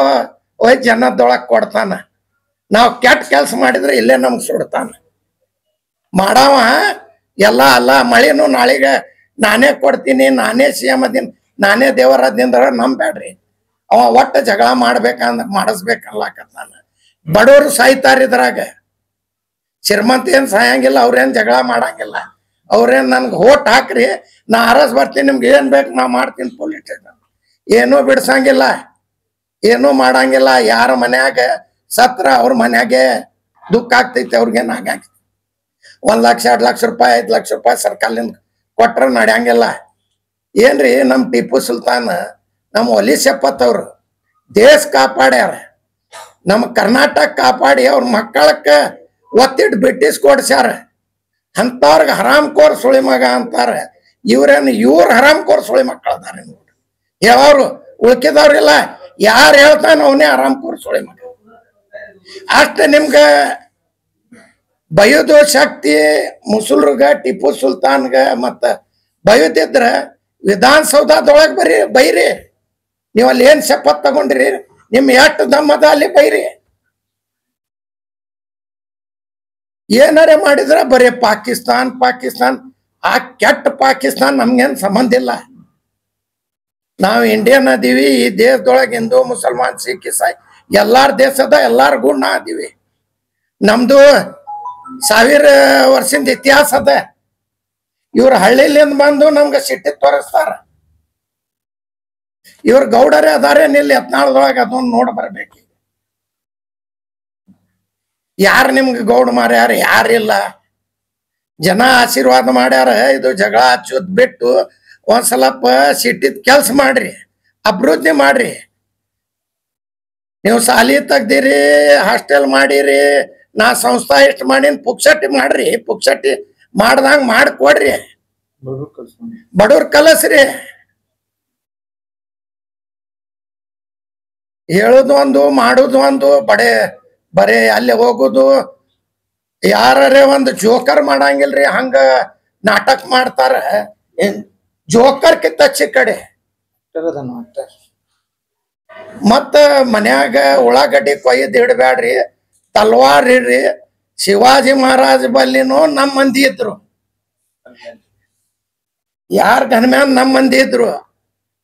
ಒಯ್ ಜನದೊಳಗ್ ಕೊಡ್ತಾನ. ನಾವು ಕೆಟ್ಟ ಕೆಲಸ ಮಾಡಿದ್ರೆ ಇಲ್ಲೇ ನಮ್ಗೆ ಸುಡ್ತಾನ. ಮಾಡಾವ, ಎಲ್ಲ ಅಲ್ಲ, ಮಳೆನೂ ನಾಳೆಗೆ ನಾನೇ ಕೊಡ್ತೀನಿ, ನಾನೇ ಸಿ ಎಂ ಅದೀನಿ, ನಾನೇ ದೇವರದಿಂದ್ರ ನಂಬ್ಯಾಡ್ರಿ ಅವ ಒಟ್ಟ ಜಗಳ ಮಾಡ್ಬೇಕಂದ್ರ ಮಾಡಿಸ್ಬೇಕನ್ಲಾಕತ್ತಾನ ಬಡವರು ಸಾಯ್ತಾರ ಇದ್ರಾಗ. ಶ್ರೀಮಂತ ಏನ್ ಸಾಯಂಗಿಲ್ಲ ಅವ್ರೇನ್ ಜಗಳ ಮಾಡಂಗಿಲ್ಲ. ಅವ್ರೇನ್ ನನ್ಗೆ ಹೋಟ್ ಹಾಕ್ರಿ, ನಾ ಅರಸ್ ಬರ್ತೀನಿ, ನಿಮ್ಗೆ ಏನು ಬೇಕು ನಾ ಮಾಡ್ತೀನಿ ಪೊಲೀಸ್ ಸ್ಟೇಷನ್ ಏನೂ ಬಿಡ್ಸಂಗಿಲ್ಲ, ಏನೂ ಮಾಡಂಗಿಲ್ಲ, ಯಾರ ಮನ್ಯಾಗ ಸತ್ರ ಅವ್ರ ಮನ್ಯಾಗೆ ದುಃಖ ಆಗ್ತೈತಿ ಅವ್ರಿಗೇನು ಆಗಾಕ ಒಂದು ಲಕ್ಷ, ಎರಡು ಲಕ್ಷ ರೂಪಾಯಿ, ಐದು ಲಕ್ಷ ರೂಪಾಯಿ ಸರ್ಕಾರದಿಂದ ಕೊಟ್ರ ನಡೆಯಂಗಿಲ್ಲ. ಏನ್ರಿ ನಮ್ಮ ಟಿಪ್ಪು ಸುಲ್ತಾನ್ ನಮ್ಮ ಒಲಿ ಶಪತ್ ಅವ್ರು, ದೇಶ ಕಾಪಾಡ್ಯಾರ. ನಮ್ಮ ಕರ್ನಾಟಕ ಕಾಪಾಡಿ ಅವ್ರ ಮಕ್ಕಳಕ್ಕೆ ಒತ್ತಿಟ್ಟು ಬ್ರಿಟಿಷ್ ಕೊಡ್ಸ್ಯಾರ. ಅಂತವ್ರಿಗೆ ಹರಾಮ್ ಕೋರ್ ಸುಳಿ ಮಗ ಅಂತಾರೆ. ಇವ್ರೇನು ಇವ್ರ ಹರಾಮ್ ಕೋರ್ ಸುಳಿ ಮಕ್ಕಳದಾರೆ ನೋಡ್ರಿ. ಹೇಳೋರು ಉಳ್ಕಿದವ್ರಿಲ್ಲ ಯಾರು ಹೇಳ್ತಾನ ಅವನೇ ಹರಾಮ್ ಕೋರ್ ಸುಳಿ ಮಗ. ಅಷ್ಟ ನಿಮ್ಗ ಬಯೋದು ಶಕ್ತಿ ಮುಸುಲ್ರಿಗ, ಟಿಪ್ಪು ಸುಲ್ತಾನ್ಗ ಮತ್ತು ಬಯೋದಿದ್ರ ವಿಧಾನಸೌಧದೊಳಗೆ ಬರೀ ಬೈರಿ. ನೀವು ಅಲ್ಲಿ ಏನು ಶಪತ್ ತಗೊಂಡ್ರಿ? ನಿಮ್ಮ ಎಷ್ಟು ದಮ್ಮದ ಅಲ್ಲಿ ಬೈರಿ? ಏನಾರೆ ಮಾಡಿದ್ರ ಬರೀ ಪಾಕಿಸ್ತಾನ್ ಪಾಕಿಸ್ತಾನ್, ಆ ಕೆಟ್ಟ ಪಾಕಿಸ್ತಾನ್ ನಮ್ಗೇನು ಸಂಬಂಧ ಇಲ್ಲ. ನಾವು ಇಂಡಿಯನ್ ಅದೀವಿ, ಈ ದೇಶದೊಳಗೆ ಹಿಂದೂ, ಮುಸಲ್ಮಾನ್, ಸಿಖ್, ಇಸಾಯಿ, ಎಲ್ಲಾರ ದೇಶದ ಎಲ್ಲಾರ ಗುಣ ಅದೀವಿ. ನಮ್ದು ಸಾವಿರ ವರ್ಷದ ಇತಿಹಾಸ ಅದ. ಇವ್ರ ಹಳ್ಳಿಲಿಂದ ಬಂದು ನಮ್ಗೆ ಸಿಟ್ಟಿ ತೋರಿಸ್ತಾರ. ಇವ್ರ ಗೌಡರೇ ಅದಾರೇನಿಲ್ಲ ಯತ್ನಾಳದೊಳಗ ಅದನ್ನ ನೋಡಿ ಬರ್ಬೇಕು. ಯಾರು ನಿಮ್ಗೆ ಗೌಡ ಮಾಡ್ಯಾರ? ಯಾರಿಲ್ಲ ಜನ ಆಶೀರ್ವಾದ ಮಾಡ್ಯಾರ. ಇದು ಜಗಳ ಹಚ್ಚೋದ್ ಬಿಟ್ಟು ಒಂದ್ ಸಿಟ್ಟಿದ ಕೆಲ್ಸ ಮಾಡ್ರಿ, ಅಭಿವೃದ್ಧಿ ಮಾಡ್ರಿ. ನೀವು ಸಾಲಿ ತೆಗ್ದಿರಿ, ಹಾಸ್ಟೆಲ್ ಮಾಡಿರಿ, ನಾ ಸಂಸ್ಥಾ ಇಷ್ಟು ಮಾಡೀನಿ ಪುಕ್ಸಟ್ಟಿ ಮಾಡ್ರಿ, ಪುಕ್ಸಟ್ಟಿ ಮಾಡ್ದಂಗ ಮಾಡ್ಕೊಡ್ರಿ. ಬಡವ್ರ ಕಲಸ್ರಿ. ಹೇಳೋದು ಒಂದು, ಮಾಡೋದು ಒಂದು, ಬಡೇ ಬರೇ ಅಲ್ಲಿ ಹೋಗುದು. ಯಾರೇ ಒಂದು ಜೋಕರ್ ಮಾಡಂಗಿಲ್ರಿ, ಹಂಗ ನಾಟಕ ಮಾಡ್ತಾರ. ಜೋಕರ್ ಕಿತ್ತ ಚಿಕ್ಕಡೆ ಕಡೆ. ಮತ್ತ ಮನ್ಯಾಗ ಉಳ್ಳಾಗಡ್ಡಿ ಕೊಯ್ದು ಇಡಬೇಡ್ರಿ ತಲ್ವಾರ್ ಇಡ್ರಿ. ಶಿವಾಜಿ ಮಹಾರಾಜ ಬಲ್ಲಿನೂ ನಮ್ಮ ಮಂದಿ ಇದ್ರು. ಯಾರ ಘನಮ್ಯಾನ್ ನಮ್ಮ ಮಂದಿ ಇದ್ರು.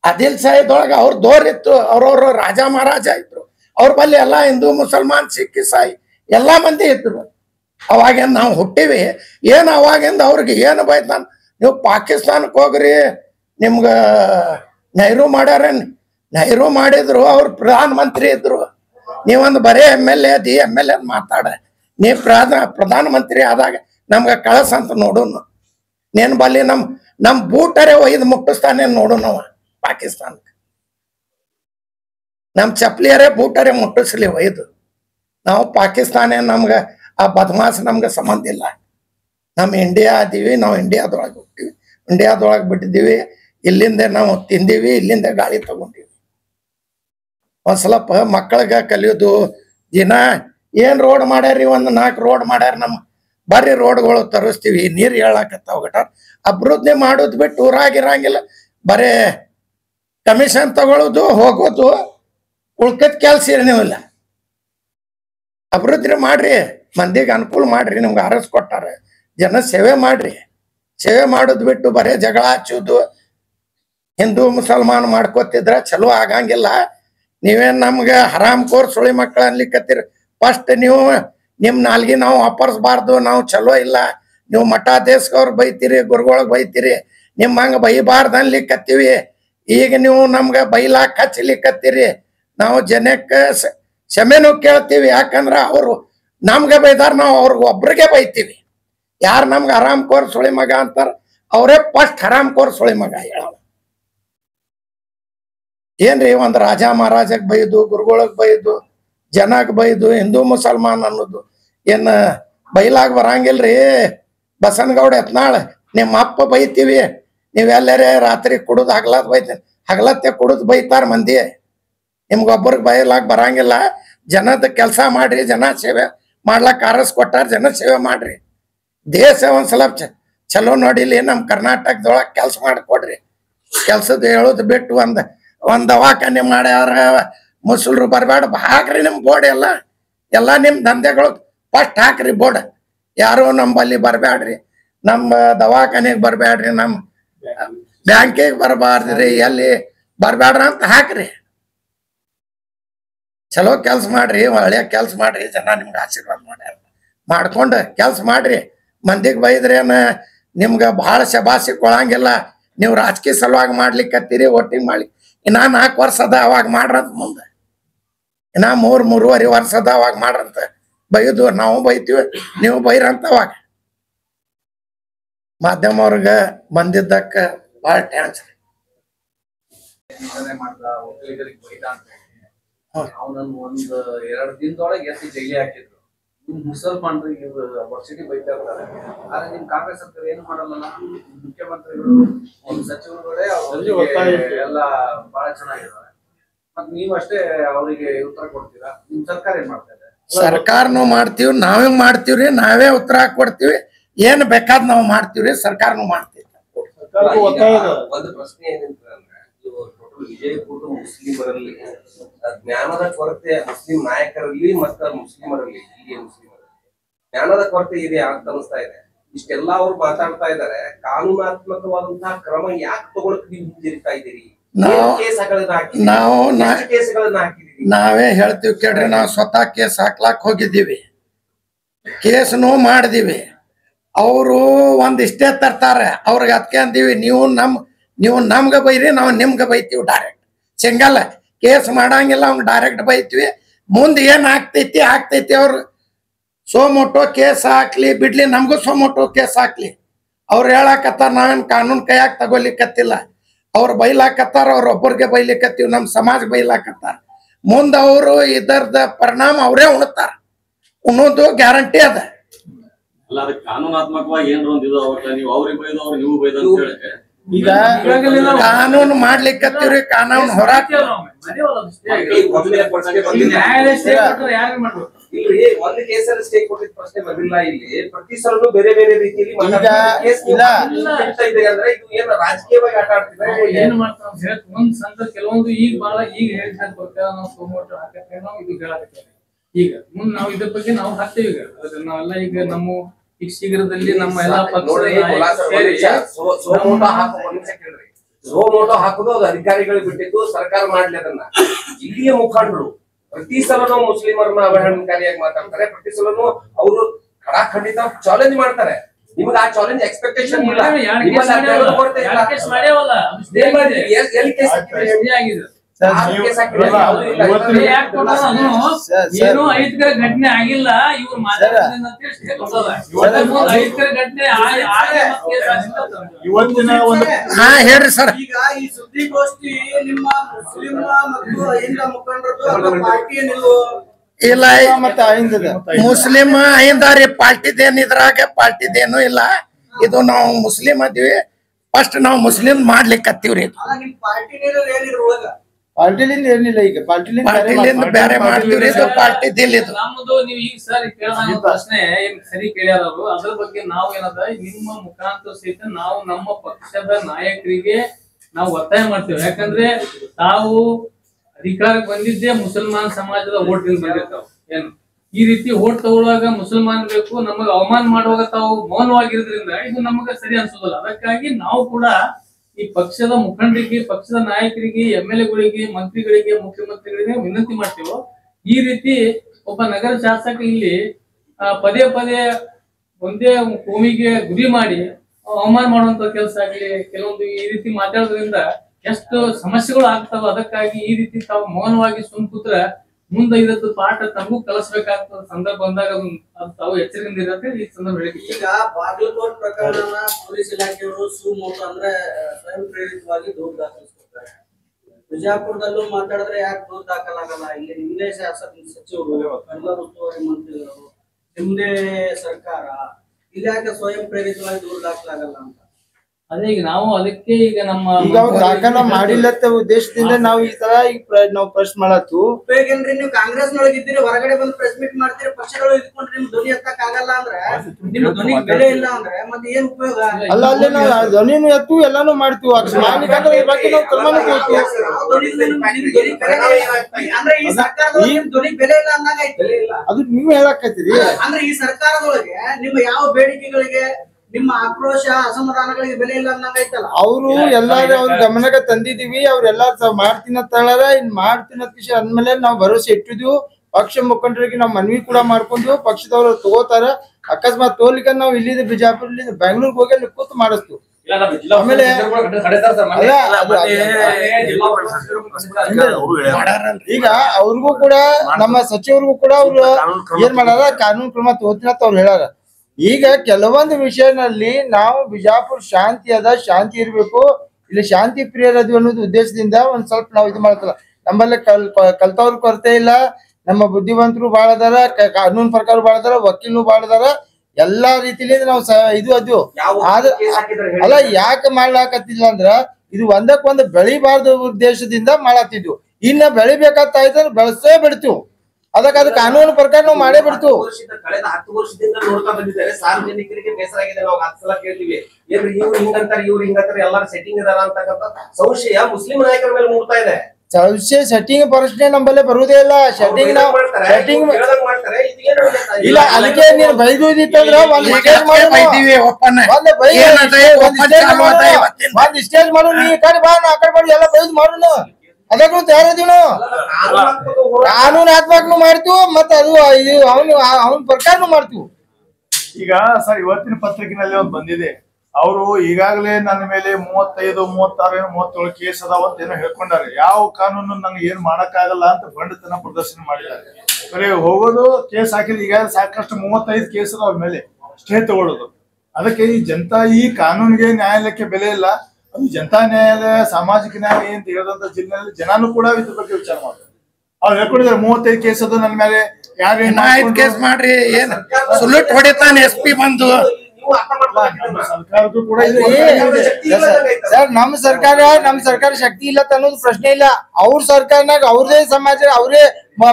ಆದಿಲ್ ಸಾಹಿದೊಳಗ ಅವ್ರ ದೋರ್ ಇತ್ತು, ಅವ್ರವ್ರ ರಾಜ ಮಹಾರಾಜ ಇದ್ರು. ಅವ್ರ ಬಲ್ಲಿ ಎಲ್ಲ ಹಿಂದೂ, ಮುಸಲ್ಮಾನ್, ಸಿಖ್, ಇಸಾಯಿ ಎಲ್ಲ ಮಂದಿ ಇದ್ರು. ಅವಾಗಿಂದ ನಾವು ಹುಟ್ಟಿವಿ. ಏನು ಅವಾಗಿಂದ ಅವ್ರಿಗೆ ಏನು ಬೈತಾನ ನೀವು ಪಾಕಿಸ್ತಾನಕ್ಕೆ ಹೋಗ್ರಿ, ನಿಮ್ಗೆ ನೆಹರು ಮಾಡ್ಯಾರೇನು? ನೆಹರು ಮಾಡಿದ್ರು, ಅವ್ರು ಪ್ರಧಾನ ಮಂತ್ರಿ ಇದ್ರು. ನೀವೊಂದು ಬರೇ ಎಂ ಎಲ್ ಎ, ದಿ ಎಂ ಎಲ್ ಎ ಮಾತಾಡ ನೀ ಪ್ರಧಾನ ಪ್ರಧಾನ ಮಂತ್ರಿ ಆದಾಗ ನಮ್ಗೆ ಕಳಸ ಅಂತ ನೋಡುನು. ನೀನ್ ಬಲ್ಲಿ ನಮ್ಮ ನಮ್ಮ ಬೂಟರೆ ಒಯ್ದು ಮುಟ್ಟಿಸ್ತಾನೆ ನೋಡು ನಾವು ಪಾಕಿಸ್ತಾನಕ್ಕೆ ನಮ್ ಚಪ್ಲಿಯರೇ ಬೂಟರೇ ಮುಟ್ಟಿಸ್ಲಿ ಒಯ್ದು. ನಾವು ಪಾಕಿಸ್ತಾನ ನಮ್ಗೆ ಆ ಬದಮಾಸ್ ನಮ್ಗೆ ಸಂಬಂಧ ಇಲ್ಲ. ನಮ್ಮ ಇಂಡಿಯಾ ಅದೀವಿ ನಾವು ಇಂಡಿಯಾದೊಳಗೆ ಹೋಗ್ತೀವಿ. ಇಂಡಿಯಾದೊಳಗೆ ಬಿಟ್ಟಿದ್ದೀವಿ, ಇಲ್ಲಿಂದ ನಾವು ತಿಂದೀವಿ, ಇಲ್ಲಿಂದ ಗಾಳಿ ತಗೊಂಡೀವಿ. ಒಂದು ಸ್ವಲ್ಪ ಮಕ್ಕಳಿಗೆ ಕಲಿಯೋದು ದಿನ ಏನ್ ರೋಡ್ ಮಾಡ್ಯಾರಿ ಒಂದು ನಾಲ್ಕು ರೋಡ್ ಮಾಡ್ಯಾರ ನಮ್ಮ ಬರ್ರಿ ರೋಡ್ಗಳು ತರಿಸ್ತೀವಿ, ನೀರು ಹೇಳಕತ್ತ ಹೋಗಟ ಅಭಿವೃದ್ಧಿ ಮಾಡೋದು ಬಿಟ್ಟು ಊರಾಗಿರಂಗಿಲ್ಲ ಬರೇ ಕಮಿಷನ್ ತಗೊಳ್ಳೋದು ಹೋಗೋದು. ಉಳ್ಕದ್ ಕೆಲಸ ಇಲ್ಲ. ಅಭಿವೃದ್ಧಿ ಮಾಡ್ರಿ, ಮಂದಿಗೆ ಅನುಕೂಲ ಮಾಡ್ರಿ, ನಿಮ್ಗೆ ಅರಸ್ ಕೊಟ್ಟಾರ. ಜನ ಸೇವೆ ಮಾಡ್ರಿ. ಸೇವೆ ಮಾಡೋದು ಬಿಟ್ಟು ಬರೇ ಜಗಳ ಹಚ್ಚೋದು. ಹಿಂದೂ ಮುಸಲ್ಮಾನ್ ಮಾಡ್ಕೋತಿದ್ರ ಚಲೋ ಆಗಂಗಿಲ್ಲ. ನೀವೇನ್ ನಮ್ಗೆ ಹರಾಮ್ ಕೋರ್ ಸುಳಿ ಮಕ್ಕಳು ಅನ್ಲಿಕ್ಕತ್ತೀರಿ. ಫಸ್ಟ್ ನೀವು ನಿಮ್ ನಾಲ್ಗಿ ನಾವು ವಾಪರ್ಸ್ಬಾರ್ದು, ನಾವು ಚಲೋ ಇಲ್ಲ. ನೀವು ಮಠಾಧೀಶವ್ರು ಬೈತೀರಿ ಗುರುಗಳಿಗೆ ಬೈತೀರಿ. ನಿಮ್ ಹಂಗ ಬೈಬಾರ್ದು ಅನ್ಲಿಕ್ಕತ್ತೀವಿ. ಈಗ ನೀವು ನಮ್ಗೆ ಬೈಲಾಕ್ ಹಚ್ಚಲಿಕ್ಕತ್ತೀರಿ ನಾವು ಜನಕ್ಕೆ ಕ್ಷಮೆನೂ ಕೇಳ್ತೀವಿ. ಯಾಕಂದ್ರ ಅವರು ನಮ್ಗೆ ಬೈದಾರ ನಾವು ಅವ್ರಿಗೆ ಒಬ್ರಿಗೆ ಬೈತೀವಿ. ಯಾರು ನಮ್ಗೆ ಆರಾಮ್ ಕೋರ್ ಸುಳಿ ಮಗ ಅಂತಾರ ಅವರೇ ಫಸ್ಟ್ ಹರಾಮ್ ಕೋರ್ ಸುಳಿ ಮಗ ಹೇಳೋಣ ಏನ್ರಿ ಒಂದ್ ರಾಜ ಮಹಾರಾಜಕ್ ಬೈದು, ಗುರುಗಳಿಗೆ ಬೈದು ಜನಕ್ ಬೈದು, ಹಿಂದೂ ಮುಸಲ್ಮಾನ್ ಅನ್ನೋದು. ಏನ್ ಬೈಲಾಗ ಬರಂಗಿಲ್ರಿ? ಬಸನಗೌಡ ಎತ್ನಾಳ್ ನಿಮ್ಮ ಅಪ್ಪ ಬೈತೀವಿ. ನೀವೆಲ್ಲರೇ ರಾತ್ರಿ ಕುಡುದ್ ಹಗಲತ್ ಬೈತೀನಿ ಹಗ್ಲತ್ತೆ ಕುಡುದು ಬೈತಾರ ಮಂದಿ. ನಿಮ್ಗೊಬ್ಬರಿಗೆ ಬೈಲಾಕ್ ಬರಂಗಿಲ್ಲ. ಜನದ ಕೆಲಸ ಮಾಡ್ರಿ, ಜನ ಸೇವೆ ಮಾಡ್ಲಾಕ ಆರಸ್ ಕೊಟ್ಟಾರ, ಜನ ಸೇವೆ ಮಾಡ್ರಿ. ದೇಶ ಒಂದ್ಸಲ ಚಲೋ ನೋಡಿಲಿ ನಮ್ಮ ಕರ್ನಾಟಕದೊಳಗೆ ಕೆಲಸ ಮಾಡಿಕೊಡ್ರಿ. ಕೆಲ್ಸದ ಹೇಳೋದು ಬಿಟ್ಟು ಒಂದ್ ಒಂದ್ ದವಾಖಾನೆ ಮಾಡ್ಯಾರ, ಮುಸಲ್ರು ಬರಬೇಡ ಹಾಕ್ರಿ ನಿಮ್ ಬೋರ್ಡ್ ಎಲ್ಲ. ಎಲ್ಲ ನಿಮ್ ದಂಧೆಗಳು ಫಸ್ಟ್ ಹಾಕ್ರಿ ಬೋರ್ಡ್. ಯಾರು ನಮ್ಮಲ್ಲಿ ಬರಬೇಡ್ರಿ ನಮ್ಮ ದವಾಖಾನೆಗೆ ಬರಬೇಡ್ರಿ ನಮ್ ಬ್ಯಾಂಕಿಗೆ ಬರಬಾರ್ದ್ರಿ, ಎಲ್ಲಿ ಬರಬೇಡ್ರ ಅಂತ ಹಾಕ್ರಿ. ಚಲೋ ಕೆಲಸ ಮಾಡ್ರಿ, ಒಳ್ಳೆ ಕೆಲಸ ಮಾಡ್ರಿ, ಜನ ನಿಮ್ಗೆ ಆಶೀರ್ವಾದ ಮಾಡ್ಯಾರ. ಮಾಡ್ಕೊಂಡು ಕೆಲ್ಸ ಮಾಡ್ರಿ. ಮಂದಿಗೆ ಬೈದ್ರೇನ ನಿಮ್ಗೆ ಭಾಳ ಶಬಾಸಿ ಕೊಳಂಗಿಲ್ಲ. ನೀವು ರಾಜಕೀಯ ಸಲುವಾಗಿ ಮಾಡ್ಲಿಕ್ಕತ್ತೀರಿ ಒಟ್ಟಿಗೆ ಮಾಡ್ಲಿ ಇನ್ನ ನಾಲ್ಕು ವರ್ಷ ಅದ, ಅವಾಗ ಮಾಡ್ರಂತ ಮುಂದೆ. ಇನ್ನ ಮೂರ್, ಮೂರುವರೆ ವರ್ಷ ಅದ, ಅವಾಗ ಮಾಡ್ರಂತ. ಬೈದು, ನಾವು ಬೈತೀವಿ, ನೀವು ಬೈರಂತ ಅವಾಗ. ಮಾಧ್ಯಮವ್ರಿಗೆ ಬಂದಿದ್ದಕ್ಕ ಭಾಳ ಟ್ಯಾಂಕ್ಸ್ ಅವನನ್ನ ಒಂದ್ ಎರಡ್ ದಿನದೊಳಗೆ ಎತ್ತಿ ಜೈಲಿ ಹಾಕಿದ್ರು. ನಿಮ್ ಮುಸಲ್ಮಾನರಿಗೆ ವರ್ಷಕ್ಕೆ ಬೈತಾ ಇರ್ತಾರೆ. ಆದ್ರೆ ನಿಮ್ ಕಾಂಗ್ರೆಸ್ ಸರ್ಕಾರ ಏನು ಮಾಡಲ್ಲ? ಮುಖ್ಯಮಂತ್ರಿಗಳು ಒಂದ್ ಸಚಿವರುಗಳೇ. ಎಲ್ಲ ಬಹಳ ಚೆನ್ನಾಗಿದ್ದಾರೆ. ಮತ್ ನೀವ್ ಅಷ್ಟೇ ಅವರಿಗೆ ಉತ್ತರ ಕೊಡ್ತೀರಾ? ನಿಮ್ ಸರ್ಕಾರ ಏನ್ ಮಾಡ್ತಾ ಇದೆ? ಸರ್ಕಾರನು ಮಾಡ್ತೀವಿ ನಾವೇ ಮಾಡ್ತೀವ್ರಿ? ನಾವೇ ಉತ್ತರ ಕೊಡ್ತೀವಿ. ಏನ್ ಬೇಕಾದ್ ನಾವು ಮಾಡ್ತೀವ್ರಿ ಸರ್ಕಾರನು ಮಾಡ್ತೀವಿ ಸರ್ಕಾರಕ್ಕೂ ಒತ್ತಾಯ ಇದೆ. ಒಂದು ಪ್ರಶ್ನೆ ಏನಂತ ವಿಜಯಪುರದ ಮುಸ್ಲಿಮರಲ್ಲಿ ಜ್ಞಾನದ ಕೊರತೆ ಮುಸ್ಲಿಂ ನಾಯಕರಲ್ಲಿ ಮತ್ತ ಮುಸ್ಲಿಮರಲ್ಲಿ ಇಲ್ಲಿಯ ಮುಸ್ಲಿಮರಲ್ಲಿ. ಜ್ಞಾನದ ಕೊರತೆ ಇದೆ ಅಂತ ಅನಿಸ್ತಾ ಇದೆ. ಇಷ್ಟೆಲ್ಲ ಅವ್ರು ಮಾತಾಡ್ತಾ ಇದ್ದಾರೆ. ಕಾನೂನಾತ್ಮಕವಾದಂತಹ ಕ್ರಮ ಯಾಕೆ ತಗೊಳಕ್ ನೀವು ಹಿಂಜರಿತಾ ಇದ್ದೀರಿ? ನಾವು- ನಾವು ಹೇಳ್ತೀವಿ ಕೇಳ್ರಿ ನಾವು ಸ್ವತಃ ಕೇಸ್ ಹಾಕ್ಲಾಕ್ ಹೋಗಿದ್ದೀವಿ. ಕೇಸ್ನು ಮಾಡಿದೀವಿ. ಅವರು ಒಂದಿಷ್ಟೇ ಇಷ್ಟೇ ತರ್ತಾರೆ. ಅವ್ರಿಗೆ ಅದಕ್ಕೆ ಅಂದೀವಿ ನೀವು ನಮ್ ನೀವು ನಮ್ಗ ಬೈರಿ ನಾವು ನಿಮ್ಗೆ ಬೈತೀವಿ ಡೈರೆಕ್ಟ್ ಸಿಂಗಲ್ ಕೇಸ್ ಮಾಡಂಗಿಲ್ಲ ಅವ್ನ್ ಡೈರೆಕ್ಟ್ ಬೈತೀವಿ. ಮುಂದೆ ಏನ್ ಆಗ್ತೈತಿ ಆಗ್ತೈತಿ ಅವ್ರು ಸೋಮೋಟೋ ಕೇಸ್ ಹಾಕ್ಲಿ ಬಿಡ್ಲಿ ನಮಗೂ ಸೋಮೋಟೋ ಕೇಸ್ ಹಾಕ್ಲಿ. ಅವ್ರು ಹೇಳಾಕತ್ತಾರ ನಾವೇನು ಕಾನೂನು ಕೈಯಾಗ ತಗೋಲಿಕ್ಕತ್ತಿಲ್ಲ ಅವ್ರು ಬೈಲಾಕತ್ತಾರ ಅವ್ರ ಒಬ್ಬರಿಗೆ ಬೈಲಿಕತ್ತೀವಿ ನಮ್ಮ ಸಮಾಜ ಬೈಲಾಕತ್ತಾರ. ಮುಂದ ಅವರು ಇದರದ ಪರಿಣಾಮ ಅವರೇ ಉಣ್ತಾರ ಉಣ್ಣೋದು ಗ್ಯಾರಂಟಿ ಅದ. ಅಲ್ಲ ಅದಕ್ಕೆ ಕಾನೂನಾತ್ಮಕವಾಗಿ ಏನ್ರ ಒಂದ್ ಇದು ಅವತ್ತ ನೀವು ಅವ್ರಿಗೆ ಬೈದು ಅವ್ರು ನೀವು ಬೈದು ಅಂತ ಹೇಳಿ ಈಗ ಕಾನೂನು ಮಾಡ್ಲಿಕ್ಕತ್ತೀವ್ರಿ ಕಾನೂನು ಹೋರಾಟ. ಕೆಲವೊಂದು ಈಗ ಬಹಳ ಈಗ ಹೇಳಿದ ನಾವು ಸೋಮವಾರ ಹಾಕತ್ತೇವೆ ನಾವು ಇದು ಹೇಳಕತ್ತೇವೆ ಈಗ ಮುಂದ್ ನಾವು ಇದ್ರ ಬಗ್ಗೆ ನಾವು ಹಾಕ್ತೇವೆ ಈಗ. ಅದನ್ನ ನಾವೆಲ್ಲ ಈಗ ನಮ್ಮ ಈಗ ಶೀಘ್ರದಲ್ಲಿ ನಮ್ಮ ಎಲ್ಲಾ. ಸೋ- ಸೋಮೋಟೋ ಹಾಕು ಕೇಳ್ರಿ. ಸೋಮೋಟೋ ಹಾಕುದು ಅದು ಅಧಿಕಾರಿಗಳಿಗೆ ಬಿಟ್ಟಿದ್ದು ಸರ್ಕಾರ ಮಾಡ್ಲಿ ಅದನ್ನ. ಇಲ್ಲಿಯ ಮುಖಂಡರು ಪ್ರತಿ ಸಲನು ಮುಸ್ಲಿಮರನ್ನ ಅವಹೇಳನಕಾರಿಯಾಗಿ ಮಾತಾಡ್ತಾರೆ. ಪ್ರತಿ ಸಲನು ಅವರು ಖಡಾಖಂಡಿತ ಚಾಲೆಂಜ್ ಮಾಡ್ತಾರೆ. ನಿಮ್ಗೆ ಆ ಚಾಲೆಂಜ್ ಎಕ್ಸ್ಪೆಕ್ಟೇಷನ್ ಇಲ್ಲ. ಎಲ್ಲಿ ಕೇಸ್ ಐದ್ಕರ. ಏನೋ ಅಹಿತಕರ ಘಟನೆ ಆಗಿಲ್ಲ ಇವ್ರು ಹೇಳ್ರಿ ಸರ್. ಈಗ ಈ ಸುದ್ದಿಗೋಷ್ಠಿ ನಿಮ್ಮ ಮುಸ್ಲಿಂ ಮತ್ತು ಅಹಿಂದ ಮುಖಂಡರದ್ದು ಪಾರ್ಟಿ ನೀವು ಇಲ್ಲ ಮುಸ್ಲಿಂ ಅಹಿಂದಾರಿ ಪಾರ್ಟಿದೇನ್ ಇದ್ರಾಗ ಪಾರ್ಟಿದೇನು ಇಲ್ಲ. ಇದು ನಾವು ಮುಸ್ಲಿಂ ಅದೀವಿ. ಫಸ್ಟ್ ನಾವು ಮುಸ್ಲಿಂ ಮಾಡ್ಲಿಕ್ಕೆ ಹತ್ತೀವ್ರಿ ಇದು ಪಾರ್ಟಿ ಪಾರ್ಟಿಲಿಂದ ಏನಿಲ್ಲ ಈಗ ಪಾರ್ಟಿಲಿಂದ ಬೇರೆ ಪಾರ್ಟಿಲಿಂದ ಬೇರೆ ಮಾಡ್ತೀವ್ರಿ ಇದು ಪಾರ್ಟಿದಿಲ್ಲ ಇದು ನಮ್ದು ನೀವು ಈಗ ಸರ್ ಕೇಳಿದ ಪ್ರಶ್ನೆ ಏನ್ ಸರಿ ಕೇಳ್ಯಾರ ಅವರು ಅದ್ರ ಬಗ್ಗೆ ನಾವು ಏನದ ನಿಮ್ಮ ಮುಖಾಂತರ ಸಹಿತ ನಾವು ನಮ್ಮ ಪಕ್ಷದ ನಾಯಕರಿಗೆ ನಾವು ಒತ್ತಾಯ ಮಾಡ್ತೇವೆ. ಯಾಕಂದ್ರೆ ತಾವು ಅಧಿಕಾರಕ್ಕೆ ಬಂದಿದ್ದೇ ಮುಸಲ್ಮಾನ್ ಸಮಾಜದ ಓಟ್ರಿಂದ ಬಂದಿರ್ತಾವ. ಏನು? ಈ ರೀತಿ ಓಟ್ ತಗೊಳ್ಳುವಾಗ ಮುಸಲ್ಮಾನ್ ಬೇಕು ನಮಗ ಅವಮಾನ ಮಾಡುವಾಗ ತಾವು ಮೌನವಾಗಿರೋದ್ರಿಂದ ಇದು ನಮಗ ಸರಿ ಅನ್ಸೋದಿಲ್ಲ. ಅದಕ್ಕಾಗಿ ನಾವು ಕೂಡ ಈ ಪಕ್ಷದ ಮುಖಂಡರಿಗೆ, ಪಕ್ಷದ ನಾಯಕರಿಗೆ, ಎಂ ಎಲ್ ಎಗಳಿಗೆ, ಮಂತ್ರಿಗಳಿಗೆ, ಮುಖ್ಯಮಂತ್ರಿಗಳಿಗೆ ವಿನಂತಿ ಮಾಡ್ತೀವೋ, ಈ ರೀತಿ ಒಬ್ಬ ನಗರ ಶಾಸಕ ಇಲ್ಲಿ ಪದೇ ಪದೇ ಒಂದೇ ಭೂಮಿಗೆ ಗುರಿ ಮಾಡಿ, ಅವಮಾನ ಮಾಡುವಂತ ಕೆಲಸ ಆಗ್ಲಿ, ಕೆಲವೊಂದು ಈ ರೀತಿ ಮಾತಾಡೋದ್ರಿಂದ ಎಷ್ಟು ಸಮಸ್ಯೆಗಳು ಆಗ್ತಾವ, ಅದಕ್ಕಾಗಿ ಈ ರೀತಿ ತಾವು ಮೌನವಾಗಿ ಸುಮ್ ಕೂತ್ರ ಮುಂದೆ ಇದದ್ದು ಪಾಠ ತಮಗೂ ಕಲಿಸ್ಬೇಕಾಗ್ತದ ಸಂದರ್ಭ ಬಂದಾಗ ಅದು ತಾವು ಎಚ್ಚರಿಕೆಯಿಂದ ಇರತ್ತೆ, ಈ ಸಂದರ್ಭ ಹೇಳಿ ಈಗ ಬಾಗಲಕೋಟ್ ಪ್ರಕರಣನ ಪೊಲೀಸ್ ಇಲಾಖೆಯವರು ಸುಮೋಟೋ ಅಂದ್ರೆ ಸ್ವಯಂ ಪ್ರೇರಿತವಾಗಿ ದೂರು ದಾಖಲಿಸ್ಕೊತಾರೆ ಬಿಜಾಪುರದಲ್ಲೂ ಮಾತಾಡಿದ್ರೆ ಯಾಕೆ ದೂರು ದಾಖಲಾಗಲ್ಲ? ಇಲ್ಲಿ ನಿಮ್ಮದೇ ಶಾಸಕ ಸಚಿವರು ಎಲ್ಲ ಉಸ್ತುವಾರಿ ಮಂತ್ರಿಗಳು ನಿಮ್ದೇ ಸರ್ಕಾರ ಇಲ್ಲಿ ಯಾಕೆ ಸ್ವಯಂ ಪ್ರೇರಿತವಾಗಿ ದೂರು ದಾಖಲಾಗಲ್ಲ ಅಂತ. ಅದೇ ಈಗ ನಾವು ಅದಕ್ಕೆ ಈಗ ನಮ್ಮ ಈಗ ಅವ್ರು ದಾಖಲ ಮಾಡಿಲ್ಲತ್ತ ಉದ್ದೇಶದಿಂದ ನಾವು ಈ ತರ ಈಗ ಪ್ರ- ನಾವು ಪ್ರಶ್ನೆ ಮಾಡತ್ತು ಉಪಯೋಗ ಏನ್ರಿ ನೀವು ಕಾಂಗ್ರೆಸ್ ನೊಳಗೆ ಇದ್ದೀರಿ ಹೊರಗಡೆ ಬಂದು ಪ್ರೆಸ್ ಮೀಟ್ ಮಾಡ್ತೀರಿ ಪಕ್ಷಗಳು ಇದ್ಕೊಂಡ್ರೆ ನಿಮ್ ಧ್ವನಿ ಎತ್ತಕ್ ಆಗಲ್ಲ ಅಂದ್ರೆ ನಿಮ್ ಧ್ವನಿಗೆ ಬೆಲೆ ಇಲ್ಲ ಅಂದ್ರೆ ಮತ್ತೆ ಏನ್ ಉಪಯೋಗ ಅಲ್ಲ ಅಲ್ಲೇ ನಾವು ಧ್ವನಿನೂ ಎತ್ತು ಎಲ್ಲಾನು ಮಾಡ್ತೀವಿ ಅಕಸ್ಮಾತ್ ಅಂದ್ರೆ ಈ ಬಗ್ಗೆ ನಾವು ಕ್ರಮನೂ ತಗೋತೀವಿ. ಯಾವ ಧ್ವನಿಗೂ ನಿಮ್- ನಿಮ್ ಧ್ವನಿ ಬೆಲೆ ಇಲ್ಲ. ಅಂದ್ರೆ ಈ ಸರ್ಕಾರದೊಳಗೆ ನಿಮ್ ಧ್ವನಿಗೆ ಬೆಲೆ ಇಲ್ಲ ಅಂದಾಗ ಬೆಲೆ ಇಲ್ಲ. ಅದು ನೀವು ಹೇಳಕತ್ತೀರಿ ಅಂದ್ರೆ ಈ ಸರ್ಕಾರದೊಳಗೆ ನಿಮ್ಮ ಯಾವ ಬೇಡಿಕೆಗಳಿಗೆ ನಿಮ್ಮ ಆಕ್ರೋಶ ಅಸಮಾಧಾನಗಳಿಗೆ ಬೆಲೆ ಇಲ್ಲ ಅನ್ನಂಗೈತಲ್ಲ ಐತಲ್ಲ? ಅವರು ಎಲ್ಲಾರು ಅವ್ರ ಗಮನಕ್ಕೆ ತಂದಿದೀವಿ ಅವ್ರೆಲ್ಲಾರು ಮಾಡ್ತೀನಿ ಅಂತ ಹೇಳಾರ ಇನ್ ಮಾಡ್ತೀನಿ ವಿಷಯ ಅಂದ್ಮೇಲೆ ನಾವು ಭರವಸೆ ಇಟ್ಟಿದ್ವು. ಪಕ್ಷ ಮುಖಂಡರಿಗೆ ನಾವು ಮನವಿ ಕೂಡ ಮಾಡ್ಕೊಂಡ್ವಿ ಪಕ್ಷದವ್ರು ತಗೋತಾರ. ಅಕಸ್ಮಾತ್ ತೋಲಿಕ ನಾವು ಇಲ್ಲಿದ ಬಿಜಾಪುರ ಬೆಂಗಳೂರಿಗೆ ಹೋಗಿ ಅಲ್ಲಿ ಕೂತು ಮಾಡಿಸ್ತು. ಆಮೇಲೆ ಈಗ ಅವ್ರಿಗೂ ಕೂಡ ನಮ್ಮ ಸಚಿವರಿಗೂ ಕೂಡ ಅವ್ರು ಏನ್ ಮಾಡ್ಯಾರ ಕಾನೂನು ಕ್ರಮ ತಗೋತೀನಿ ಅಂತ ಅವ್ರು ಹೇಳ್ಯಾರ ಈಗ ಕೆಲವೊಂದು ವಿಷಯನಲ್ಲಿ ನಾವು ಬಿಜಾಪುರ್ ಶಾಂತಿ ಅದ ಶಾಂತಿ ಇರಬೇಕು. ಇಲ್ಲಿ ಶಾಂತಿ ಪ್ರಿಯರದು ಅನ್ನೋದು ಉದ್ದೇಶದಿಂದ ಒಂದ್ ಸ್ವಲ್ಪ ನಾವು ಇದು ಮಾಡ್ತಲ್ಲ. ನಮ್ಮಲ್ಲಿ ಕಲ್ ಕಲ್ತವ್ರ ಕೊರತೆ ಇಲ್ಲ. ನಮ್ಮ ಬುದ್ಧಿವಂತರು ಬಹಳ ಅದಾರ ಕಾನೂನು ಪ್ರಕಾರ ಬಹಳ ಅದಾರ ವಕೀಲರು ಬಹಳ ಅದಾರ. ಎಲ್ಲಾ ರೀತಿಲಿ ನಾವು ಇದು ಅದು. ಆದ್ರ. ಅಲ್ಲ ಯಾಕೆ ಮಾಡ್ಲಾಕತ್ತಿಲ್ಲ ಅಂದ್ರ ಇದು ಒಂದಕ್ಕೊಂದು ಬೆಳಿಬಾರ್ದು ಉದ್ದೇಶದಿಂದ ಮಾಡತ್ತಿದ್ವು. ಇನ್ನ ಬೆಳಿಬೇಕಾಗ್ತಾ ಇದ್ರೆ ಬೆಳೆಸೇ ಬಿಡ್ತೀವಿ. ಅದಕ್ಕೆ ಅದು ಕಾನೂನು ಪ್ರಕಾರ ನಾವು ಮಾಡೇ ಬಿಡ್ತು. ಕಳೆದ ಹತ್ತು ವರ್ಷದಿಂದ ನೋಡ್ತಾ ಬಂದಿದ್ದಾರೆ. ಸಾರ್ವಜನಿಕರಿಗೆ ಬೇಸರ ಆಗಿದೆ. ನಾವು ಹತ್ತು ಸಲ ಕೇಳ್ತೀವಿ. ಏನ್ರಿ ಇವ್ರು ಹಿಂಗಂತಾರೆ ಇವ್ರು ಹಿಂಗಂತಾರೆ ಎಲ್ಲಾರು ಸೆಟ್ಟಿಂಗ್ ಇದಾರ ಅಂತಕ್ಕಂತ ಸಂಶಯ ಮುಸ್ಲಿಂ ನಾಯಕರ ಮೇಲೆ ಮೂಡ್ತಾ ಇದೆ. ಸಂಶಯ ಸೆಟ್ಟಿಂಗ್ ಪ್ರಶ್ನೆ ನಮ್ಮಲ್ಲೇ ಬರುವುದೇ ಇಲ್ಲ. ಸೆಟ್ಟಿಂಗ್ ನಾವು ಸೆಟ್ಟಿಂಗ್ ಇಲ್ಲ ಅದಕ್ಕೆ ನೀನು ಬೈದಿತ್ತಂದ್ರ ಒಂದ್ ಸ್ಟೇಜ್ ಮಾಡು ಒಂದ್ ಸ್ಟೇಜ್ ಮಾಡು ಮಾಡು ನೀ ಕಡೆ ಬಾ ನಾ ಆ ಕಡೆ ಬಾ ಎಲ್ಲ ಬೈದ್ ಮಾಡೋಣ. ಅದಕ್ಕೂ ತಯಾರಿದೀವಿ ನಾವು. ಕಾನೂನು ಹಾಕ್ಬೇಕು ಮಾಡ್ತೀವಿ, ಮತ್ತೆ ಅದು ಅವನು, ಅವನ ಪ್ರಕಾರನು ಮಾಡ್ತೀವಿ. ಈಗ ಸರ್, ಇವತ್ತಿನ ಪತ್ರಿಕೆನಲ್ಲಿ ಒಂದು ಬಂದಿದೆ. ಅವರು ಈಗಾಗಲೇ ನನ್ನ ಮೇಲೆ ಮೂವತ್ತೈದು, ಮೂವತ್ತಾರು ಏನು ಮೂವತ್ತೇಳು ಕೇಸ್ ಅದಾವ ಅಂತ ಏನೋ ಹೇಳ್ಕೊಂಡಾರೆ. ಯಾವ ಕಾನೂನು ನನಗೆ ಏನ್ ಮಾಡಕ್ಕಾಗಲ್ಲ ಅಂತ ಬಂಡತನ ಪ್ರದರ್ಶನ ಮಾಡಿದ್ದಾರೆ. ಬರೀ ಹೋಗೋದು, ಕೇಸ್ ಹಾಕಿದ್ರೆ ಈಗಾಗಲೇ ಸಾಕಷ್ಟು ಮೂವತ್ತೈದು ಕೇಸ್ ಅದಾವ ಮೇಲೆ. ಸ್ಟೇ ತಗೊಳ್ಳೋದು. ಅದಕ್ಕೆ ಈ ಜನತಾ ಈ ಕಾನೂನಿಗೆ ನ್ಯಾಯಾಲಯಕ್ಕೆ ಬೆಲೆ ಇಲ್ಲ. ಜನತಾ ನ್ಯಾಯಾಲಯ ಸಾಮಾಜಿಕ ನ್ಯಾಯ ಅಂತ ಹೇಳದಂತ ಜಿಲ್ಲೆಯಲ್ಲಿ ಜನಾನು ಕೂಡ ಇದ್ರ ಬಗ್ಗೆ ವಿಚಾರ ಮಾಡ್ತಾರೆ. ಅವ್ರು ಹೇಳ್ಕೊಂಡಿದ್ದಾರೆ ಮೂವತ್ತೈದು ಕೇಸ್ ಅದು ನನ್ನ ಮೇಲೆ ಯಾರು ಏನ್ ಐದ್ ಕೇಸ್ ಮಾಡ್ರಿ ಏನ್ ಸುಲುಟ್ ಹೊಡಿತಾನೆ ಎಸ್ ಪಿ ಬಂದು. ಸರ್ ನಮ್ ಸರ್ಕಾರ ನಮ್ ಸರ್ಕಾರ ಶಕ್ತಿ ಇಲ್ಲ ಅನ್ನೋದು ಪ್ರಶ್ನೆ ಇಲ್ಲ. ಅವ್ರ ಸರ್ಕಾರನಾಗ ಅವ್ರದೇ ಸಮಾಜ ಅವ್ರೇ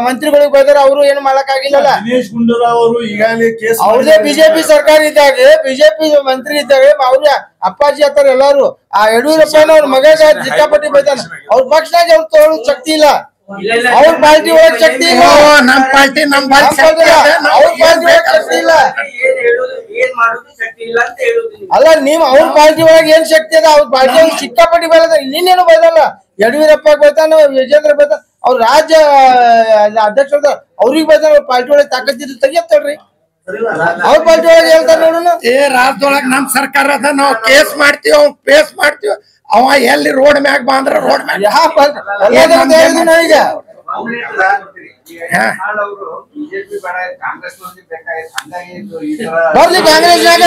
ಮಂತ್ರಿಗಳಿಗೆ ಬೈದಾರ ಅವರು ಏನು ಮಾಡಕ್ ಆಗಿಲ್ಲಲ್ಲ ದಿನೇಶ್ ಗುಂಡೂರಾವ್ ಅವರು ಈಗಾಗಲೇ ಕೇಸ್ ಅವ್ರದೇ ಬಿಜೆಪಿ ಸರ್ಕಾರ ಇದ್ದಾಗ ಬಿಜೆಪಿ ಮಂತ್ರಿ ಇದ್ದಾಗ ಅವ್ರ ಅಪ್ಪಾಜಿ ಆತರ ಎಲ್ಲಾರು ಆ ಯಡಿಯೂರಪ್ಪನ ಅವ್ರ ಮಗ ಸಿಕ್ಕಾಪಟ್ಟಿ ಬೈತಾನ. ಅವ್ರ ಪಕ್ಷದಾಗ ಅವ್ರು ತೋಳು ಶಕ್ತಿ ಇಲ್ಲ. ಅವ್ರ ಪಾರ್ಟಿ ಒಳಗ್ ಶಕ್ತಿ ಇಲ್ಲ. ನಮ್ ಪಾರ್ಟಿ ನಮ್ ಅವ್ರ ಪಾರ್ಟಿ ಒಳಗ್ ಶಕ್ತಿ ಇಲ್ಲ. ಏನ್ ಹೇಳುದು ಏನ್ ಮಾಡುದು ಶಕ್ತಿ ಇಲ್ಲ ಅಂತ ಹೇಳುದು ಅಲ್ಲ ನೀವ್ ಅವ್ರ ಪಾರ್ಟಿ ಒಳಗ್ ಏನ್ ಶಕ್ತಿ ಅದ ಅವ್ರ ಪಾರ್ಟಿ ಒಳಗ್ ಸಿಕ್ಕಾಪಟ್ಟಿ ಬರೋದ ಇನ್ನೇನು ಬರಲ್ಲ ಯಡಿಯೂರಪ್ಪ ಬರ್ತಾನ ವಿಜೇಂದ್ರ ಬರ್ತಾನ ಅವ್ರ ರಾಜ್ಯ ಅಧ್ಯಕ್ಷ ಅವ್ರಿಗೆ ಬರ್ತಾರ ಪಾರ್ಟಿ ಒಳಗೆ ತಾಕತ್ತಿದ್ದು ತೆಗಿಯತ್ತಲ್ರಿ ಅವ್ರ ಪಾರ್ಟಿ ಒಳಗೆ ಹೇಳ್ತಾರ ನೋಡೋಣ ಏ ರಾಜ್ಯದೊಳಗ ನಮ್ ಸರ್ಕಾರ ಅದ ನಾವ್ ಕೇಸ್ ಮಾಡ್ತೀವಿ ಅವ್ನ್ ಪೇಸ್ ಮಾಡ್ತೀವಿ. ಅವ ಎಲ್ಲಿ ರೋಡ್ ಮ್ಯಾಗ ಬಂದ್ರ ರೋಡ್ ಮ್ಯಾಗ ಯಾವ ಪಾರ್ಟಿ ಎಲ್ಲದರ ಬಗ್ಗೆ ಹೇಳಿದ್ದೀನಿ ನಾವೀಗ. ಹಾ. ಬಿಜೆಪಿ ಬೇಡ ಕಾಂಗ್ರೆಸ್ ಬೇಕಾಗಿತ್ತು ಹಂಗಾಗಿ ಇದು ಈ ತರ ಬರ್ಲಿ ಕಾಂಗ್ರೆಸ್ನಾಗ.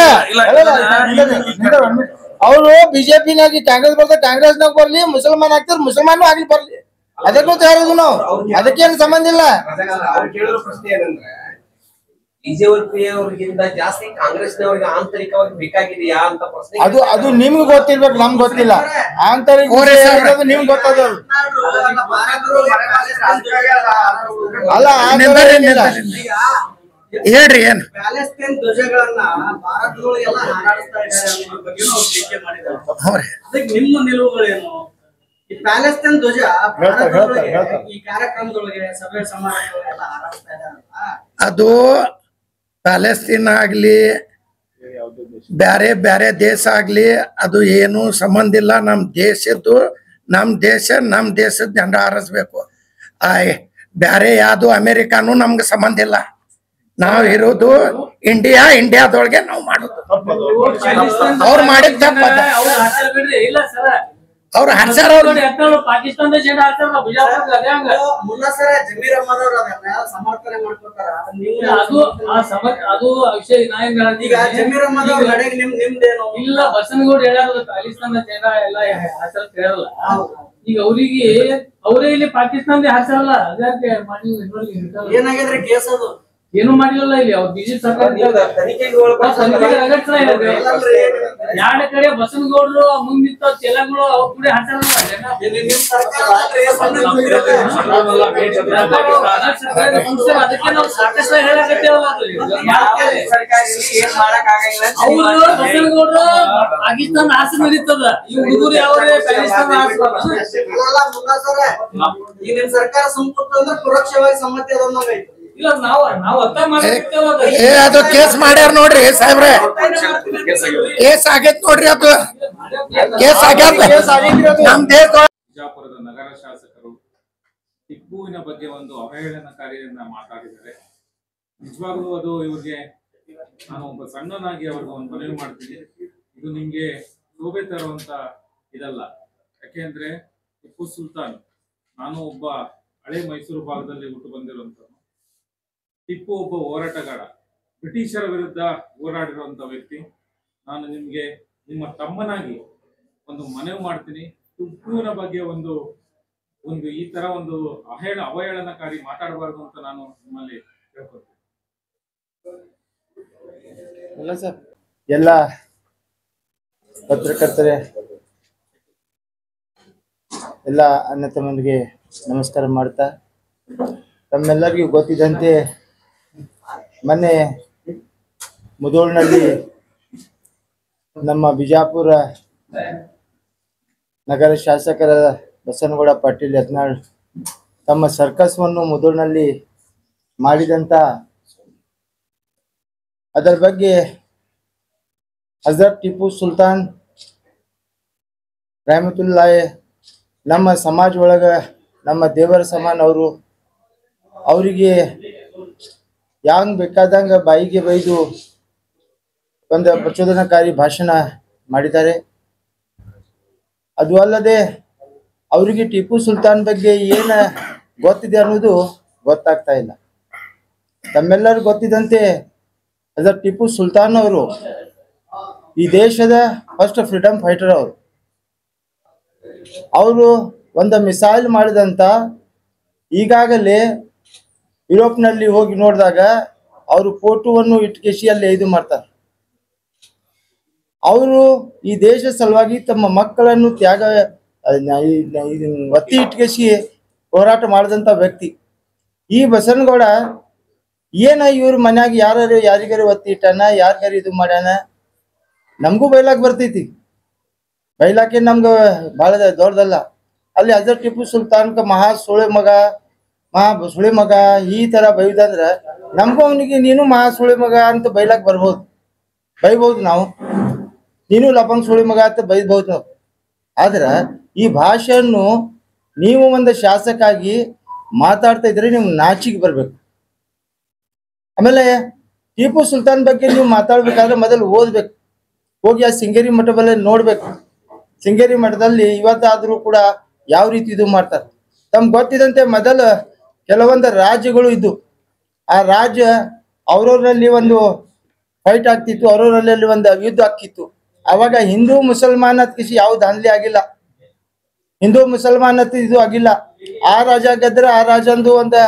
ಅವರು ಬಿಜೆಪಿನಾಗಿ ಕಾಂಗ್ರೆಸ್ ಬರ್ತಾರೆ ಕಾಂಗ್ರೆಸ್ನಾಗ ಬರ್ಲಿ ಮುಸಲ್ಮಾನ್ ಆಗ್ತಾರ ಮುಸಲ್ಮಾನು ಆಗ್ಲಿ ಬರ್ಲಿ. ಅದಕ್ಕೂ ತಯಾರಿದ್ವಿ ನಾವು? ಅದಕ್ಕೇನು ಸಂಬಂಧ ಇಲ್ಲ. ಅವ್ರು ಕೇಳಿರೋ ಪ್ರಶ್ನೆ ಏನಂದ್ರೆ ಬಿಜೆಪಿ ಅವ್ರಿಗಿಂತ ಜಾಸ್ತಿ ಕಾಂಗ್ರೆಸ್ನವರಿಗೆ ಆಂತರಿಕವಾಗಿ ಬೇಕಾಗಿದೆಯಾ ಅಂತ ಪ್ರಶ್ನೆ ಅದು ಅದು ನಿಮ್ಗೆ ಗೊತ್ತಿರ್ಬೇಕು ನಮ್ಗೆ ಗೊತ್ತಿಲ್ಲ. ಆಂತರಿಕ ಹೋರಿ ವಿಷಯ ಸಾವ್ರೆ. ಇರೋದು ನಿಮ್ಗೆ ಗೊತ್ತದ ಅಲ್ಲ. ಹೇಳ್ರಿ ಏನ್? ಧ್ವಜಗಳನ್ನ ಭಾರತದೊಳಗೆಲ್ಲ ಹಾರಾಡಿಸ್ತಾ ಇದ್ದಾರೆ ಅನ್ನೋದ್ರ ಬಗ್ಗೆ ನಾವು ಟೀಕೆ ಮಾಡಿದ್ದಾರೆ. ಅದಕ್ಕೆ ನಿಮ್ಮ ನಿಲುವುಗಳೇನು? ಈ ಪ್ಯಾಲೆಸ್ತೇನ್ ಧ್ವಜ ಭಾರತದೊಳಗೆ ಈ ಕಾರ್ಯಕ್ರಮದೊಳಗೆ ಸಭೆ ಸಮಾರಂಭಗಳೆಲ್ಲ ಹಾರಾಡ್ತಾ ಇದ್ದಾರಲ್ಲ ಅದು ಪ್ಯಾಲೆಸ್ತೀನ್ ಆಗ್ಲಿ ಬ್ಯಾರೆ ಬ್ಯಾರೆ ದೇಶ ಆಗ್ಲಿ ಅದು ಏನು ಸಂಬಂಧ ಇಲ್ಲ. ನಮ್ ದೇಶದ್ದು ನಮ್ ದೇಶ ನಮ್ ದೇಶದ ಜನ ಹಾರಿಸ್ಬೇಕು. ಆ ಬ್ಯಾರೆ ಯಾವ್ದು ಅಮೆರಿಕಾನು ನಮ್ಗೆ ಸಂಬಂಧ ಇಲ್ಲ. ನಾವ್ ಇರೋದು ಇಂಡಿಯಾ ಇಂಡಿಯಾದೊಳಗೆ ನಾವು ಮಾಡೋದು. ಅವ್ರು ಮಾಡಿದ ತಪ್ಪದ ಅವ್ರು ಹರ್ಸಾರ ಜಮೀರ್ ಅಹಮದ್ ಅವ್ರ ಸಮರ್ಥನೆ ಮಾಡ್ಕೊತಾರ? ಅದು ಆ ಸಮ ಅದು ವಿಷಯ ನಾ ಹೆಂಗ್ ಈಗ? ಜಮೀರ್ ಅಹಮದ್ ಅವ್ರ ನಡೆಗೆ ನಿಮ್ ನಿಮ್ದೇನು ಇಲ್ಲ ಬಸನಗೌಡ ಹೇಳ್ಯಾರ ಪಾಕಿಸ್ತಾನದ ಜನ ಎಲ್ಲ ಹಾಸಲ್ ಕೇಳಲ್ಲ. ಈಗ ಅವ್ರಿಗೆ ಅವರೇ ಇಲ್ಲಿ ಪಾಕಿಸ್ತಾನದ ಹಾಸಲ್ಲ ಅದಕ್ಕೆ. ಏನಾಗಿದ್ರೆ ಕೇಸ್ ಅದು? ಏನು ಮಾಡಿಲ್ಲ ಇಲ್ಲಿ ಅವ್ರು ಬಿಜೆಪಿ ಸರ್ಕಾರ ಎರಡ ಕಡೆ ಬಸನಗೌಡರು ಮುಂದಿತ್ತ ಚೆಲಗಳು ಅವ್ರ ಕೂಡ. ಅದಕ್ಕೆ ನಾವು ಸಾಕಷ್ಟು ಅವ್ರು ಬಸನಗೌಡರು ಪಾಕಿಸ್ತಾನ ಆಸೆ ನಡೀತದ ಈ ಹುಡುಗರು ಯಾವ್ದೇ ಪಾಕಿಸ್ತಾನ ಆಸೆ ಈಗ ನಿಮ್ ಸರ್ಕಾರ ಸಂಪುಟ ಅಂದ್ರೆ ಪರೋಕ್ಷವಾಗಿ ಸಮ್ಮತಿ ಅದಂದಂಗೈತಿ ಇಲ್ಲ ನಾವ್ ನಾವ್ ಅರ್ಥ ಮಾಡ್ತಿರ್ತೇವ ಏ ಅದು. ಕೇಸ್ ಮಾಡ್ಯಾರ ನೋಡ್ರಿ ಸಾಹೇಬ್ರೆ. ಕೇಸ್ ಆಗೈತ್ ನೋಡ್ರಿ ಅದು. ಕೇಸ್ ಆಗ್ಯಾದ. ನಮ್ ದೇಶದೊಳಗ ಬಿಜಾಪುರದ ನಗರ ಶಾಸಕರು ಟಿಪ್ಪುವಿನ ಬಗ್ಗೆ ಒಂದು ಅವಹೇಳನಕಾರಿಯನ್ನ ಮಾತಾಡಿದ್ದಾರೆ. ನಿಜವಾಗ್ಲೂ ಅದು ಇವ್ರಿಗೆ ನಾನು ಒಬ್ಬ ಸಣ್ಣನಾಗಿ ಅವ್ರಿಗೆ ಒಂದು ಮನವಿ ಮಾಡ್ತೀನಿ. ಇದು ನಿಮ್ಗೆ ಶೋಭೆ ತರುವಂತ ಇದಲ್ಲ. ಯಾಕೆಂದ್ರೆ ಟಿಪ್ಪು ಸುಲ್ತಾನ್ ನಾನು ಒಬ್ಬ ಹಳೆ ಮೈಸೂರು ಭಾಗದಲ್ಲಿ ಹುಟ್ಟು ಬಂದಿರುವಂತ ಟಿಪ್ಪು ಒಬ್ಬ ಹೋರಾಟಗಾರ. ಬ್ರಿಟಿಷರ ವಿರುದ್ಧ ಹೋರಾಡಿರುವಂತ ವ್ಯಕ್ತಿ. ನಾನು ನಿಮ್ಗೆ ನಿಮ್ಮ ತಮ್ಮನಾಗಿ ಒಂದು ಮನವಿ ಮಾಡ್ತೀನಿ. ಟಿಪ್ಪುವಿನ ಬಗ್ಗೆ ಒಂದು ಒಂದು ಈ ತರ ಒಂದು ಅಹೇಳ, ಅವಹೇಳನಕಾರಿ ಮಾತಾಡಬಾರ್ದು ಅಂತ ನಾನು ನಿಮ್ಮಲ್ಲಿ ಸರ್, ಎಲ್ಲ ಪತ್ರಕರ್ತರೆ, ಎಲ್ಲ ಅಣ್ಣ ತಮ್ಮನಿಗೆ ನಮಸ್ಕಾರ ಮಾಡ್ತಾ, ತಮ್ಮೆಲ್ಲರಿಗೂ ಗೊತ್ತಿದ್ದಂತೆ ಮೊನ್ನೆ ಮುದೋಳ್ನಲ್ಲಿ ನಮ್ಮ ಬಿಜಾಪುರ ನಗರ ಶಾಸಕರ ಬಸನಗೌಡ ಪಾಟೀಲ್ ಯತ್ನಾಳ್ ತಮ್ಮ ಸರ್ಕಸ್ವನ್ನು ಮುದೋಳ್ನಲ್ಲಿ ಮಾಡಿದಂತ ಅದರ ಬಗ್ಗೆ ಹಜರತ್ ಟಿಪ್ಪು ಸುಲ್ತಾನ್ ರಹಮತುಲ್ಲಾಯ್ ನಮ್ಮ ಸಮಾಜ ಒಳಗ ನಮ್ಮ ದೇವರ ಸಮಾನ ಅವರು, ಅವರಿಗೆ ಯಾಂಗ್ ಬೇಕಾದಂಗ ಬಾಯಿಗೆ ಬೈದು ಒಂದು ಪ್ರಚೋದನಕಾರಿ ಭಾಷಣ ಮಾಡಿದ್ದಾರೆ. ಅದು ಅಲ್ಲದೆ ಅವರಿಗೆ ಟಿಪ್ಪು ಸುಲ್ತಾನ್ ಬಗ್ಗೆ ಏನ ಗೊತ್ತಿದೆ ಅನ್ನೋದು ಗೊತ್ತಾಗ್ತಾ ಇಲ್ಲ. ತಮ್ಮೆಲ್ಲರೂ ಗೊತ್ತಿದ್ದಂತೆ ಅದರ ಟಿಪ್ಪು ಸುಲ್ತಾನ್ ಅವರು ಈ ದೇಶದ ಫಸ್ಟ್ ಫ್ರೀಡಮ್ ಫೈಟರ್ ಅವರು. ಅವರು ಒಂದು ಮಿಸೈಲ್ ಮಾಡಿದಂತ ಈಗಾಗಲೇ ಯುರೋಪ್ನಲ್ಲಿ ಹೋಗಿ ನೋಡಿದಾಗ ಅವರು ಫೋಟೋವನ್ನು ಇಟ್ಕೇಶಿ ಅಲ್ಲಿ ಇದು ಮಾಡ್ತಾರೆ. ಅವರು ಈ ದೇಶ ಸಲುವಾಗಿ ತಮ್ಮ ಮಕ್ಕಳನ್ನು ತ್ಯಾಗ ಒತ್ತಿ ಇಟ್ಕೇಶಿ ಹೋರಾಟ ಮಾಡಿದಂತ ವ್ಯಕ್ತಿ. ಈ ಬಸನಗೌಡ ಏನ ಇವ್ರ ಮನ್ಯಾಗ ಯಾರು ಯಾರಿಗಾರು ಒತ್ತಿ ಇಟ್ಟಾನ ಯಾರಿಗಾರು ಇದು ಮಾಡ್ಯಾನ, ನಮಗೂ ಬೈಲಾಕ್ ಬರ್ತೈತಿ. ಬೈಲಾಕೆ ನಮ್ಗ ಬಹಳ ದೊಡ್ಡದಲ್ಲ. ಅಲ್ಲಿ ಅಜರ್ ಟಿಪ್ಪು ಸುಲ್ತಾನ್ಕ ಮಹಾ ಸೋಳೆ ಮಗ ಮಹಾ ಸುಳಿ ಮಗ ಈ ತರ ಬೈದಂದ್ರ ನಮ್ಗ ಅವನಿಗೆ ನೀನು ಮಾ ಸುಳಿ ಮಗ ಅಂತ ಬೈಲಾಕ್ ಬರ್ಬೋದು. ಬೈಬಹುದು ನಾವು. ನೀನು ಲಪಂಗ್ ಸುಳಿ ಮಗ ಅಂತ ಬೈಬಹುದು ನಾವು. ಆದ್ರ ಈ ಭಾಷೆಯನ್ನು ನೀವು ಒಂದು ಶಾಸಕಾಗಿ ಮಾತಾಡ್ತಾ ಇದ್ರೆ ನೀವು ನಾಚಿಗೆ ಬರ್ಬೇಕು. ಆಮೇಲೆ ಟೀಪು ಸುಲ್ತಾನ್ ಬಗ್ಗೆ ನೀವು ಮಾತಾಡ್ಬೇಕಾದ್ರೆ ಮೊದಲು ಓದ್ಬೇಕು. ಹೋಗಿ ಆ ಸಿಂಗೇರಿ ಮಠ ಬಲ್ಲ ನೋಡ್ಬೇಕು. ಸಿಂಗೇರಿ ಮಠದಲ್ಲಿ ಇವತ್ತಾದ್ರೂ ಕೂಡ ಯಾವ ರೀತಿ ಇದು ಮಾಡ್ತಾರೆ. ತಮ್ಗೆ ಗೊತ್ತಿದಂತೆ ಮೊದಲ ಕೆಲವೊಂದು ರಾಜ್ಯಗಳು ಇದ್ದು ಆ ರಾಜ್ಯ ಅವರವರಲ್ಲಿ ಒಂದು ಫೈಟ್ ಆಗ್ತಿತ್ತು ಅವರವರಲ್ಲಿ ಒಂದು ಯುದ್ಧ ಆಗ್ತಿತ್ತು. ಅವಾಗ ಹಿಂದೂ ಮುಸಲ್ಮಾನ ಕಿಸಿ ಯಾವ ದಾಂಧಲಿ ಆಗಿಲ್ಲ. ಹಿಂದೂ ಮುಸಲ್ಮಾನ ಇದು ಆಗಿಲ್ಲ. ಆ ರಾಜ ಗೆದ್ರೆ, ಆ ರಾಜಂದು ಒಂದು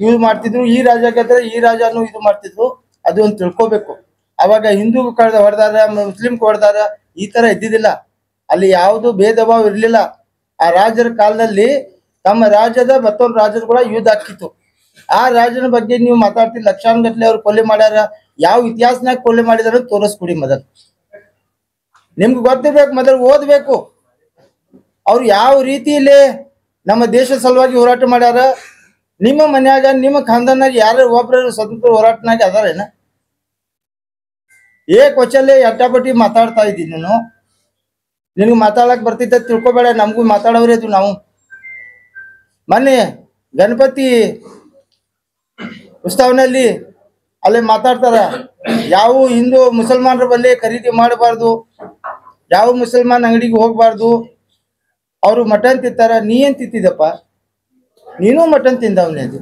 ಯೂಸ್ ಮಾಡ್ತಿದ್ರು, ಈ ರಾಜ ಗೆದ್ರೆ, ಈ ರಾಜನು ಇದು ಮಾಡ್ತಿದ್ರು. ಅದು ಒಂದು ತಿಳ್ಕೊಬೇಕು. ಅವಾಗ ಹಿಂದೂ ಕಳೆದ ಹೊಡೆದಾರ, ಮುಸ್ಲಿಂ ಹೊಡೆದಾರ, ಈ ತರ ಇದ್ದಿದ್ದಿಲ್ಲ. ಅಲ್ಲಿ ಯಾವುದು ಭೇದ ಭಾವ ಇರಲಿಲ್ಲ. ಆ ರಾಜರ ಕಾಲದಲ್ಲಿ ತಮ್ಮ ರಾಜ್ಯದ ಮತ್ತೊಂದು ರಾಜ್ಯದ ಕೂಡ ಯುದ್ಧ ಆಗ್ತಿತ್ತು. ಆ ರಾಜನ ಬಗ್ಗೆ ನೀವು ಮಾತಾಡ್ತೀರಿ ಲಕ್ಷಾನುಗಟ್ಲೆ ಅವ್ರು ಕೊಲೆ ಮಾಡ್ಯಾರ, ಯಾವ ಇತಿಹಾಸನಾಗ ಕೊಲೆ ಮಾಡಿದಾರ ತೋರಿಸ್ಕೊಡಿ ಮೊದಲು. ನಿಮ್ಗೆ ಗೊತ್ತಿರ್ಬೇಕು, ಮೊದಲು ಓದ್ಬೇಕು. ಅವ್ರು ಯಾವ ರೀತಿಯಲ್ಲಿ ನಮ್ಮ ದೇಶ ಸಲುವಾಗಿ ಹೋರಾಟ ಮಾಡ್ಯಾರ, ನಿಮ್ಮ ಮನ್ಯಾಗ, ನಿಮ್ಮ ಖಾನ್ದಾನಾಗ ಯಾರು ಒಬ್ರು ಸ್ವತಂತ್ರ ಹೋರಾಟನಾಗ ಅದಾರೇನ? ಏ ಕೊಚ್ಚಲ್ಲೇ ಎಟ್ಟಾಪಟ್ಟಿ ಮಾತಾಡ್ತಾ ಇದ್ದೀನಿ ನೀನು. ನಿನಗೆ ಮಾತಾಡಕ್ ಬರ್ತಿದ್ದ ತಿಳ್ಕೊಬೇಡ, ನಮಗೂ ಮಾತಾಡೋರೇ ಇದು ನಾವು. ಮೊನ್ನೆ ಗಣಪತಿ ಉತ್ಸವನಲ್ಲಿ ಅಲ್ಲಿ ಮಾತಾಡ್ತಾರ, ಯಾವ ಹಿಂದೂ ಮುಸಲ್ಮಾನರ ಬಲ್ಲಿ ಖರೀದಿ ಮಾಡಬಾರ್ದು, ಯಾವ ಮುಸಲ್ಮಾನ್ ಅಂಗಡಿಗೆ ಹೋಗ್ಬಾರ್ದು, ಅವರು ಮಟನ್ ತಿಂತಾರ, ನೀ ಏನ್ ತಿತ್ತಿದಪ್ಪ ನೀನು ಮಟನ್ ತಿಂದವನೇ ಅದು.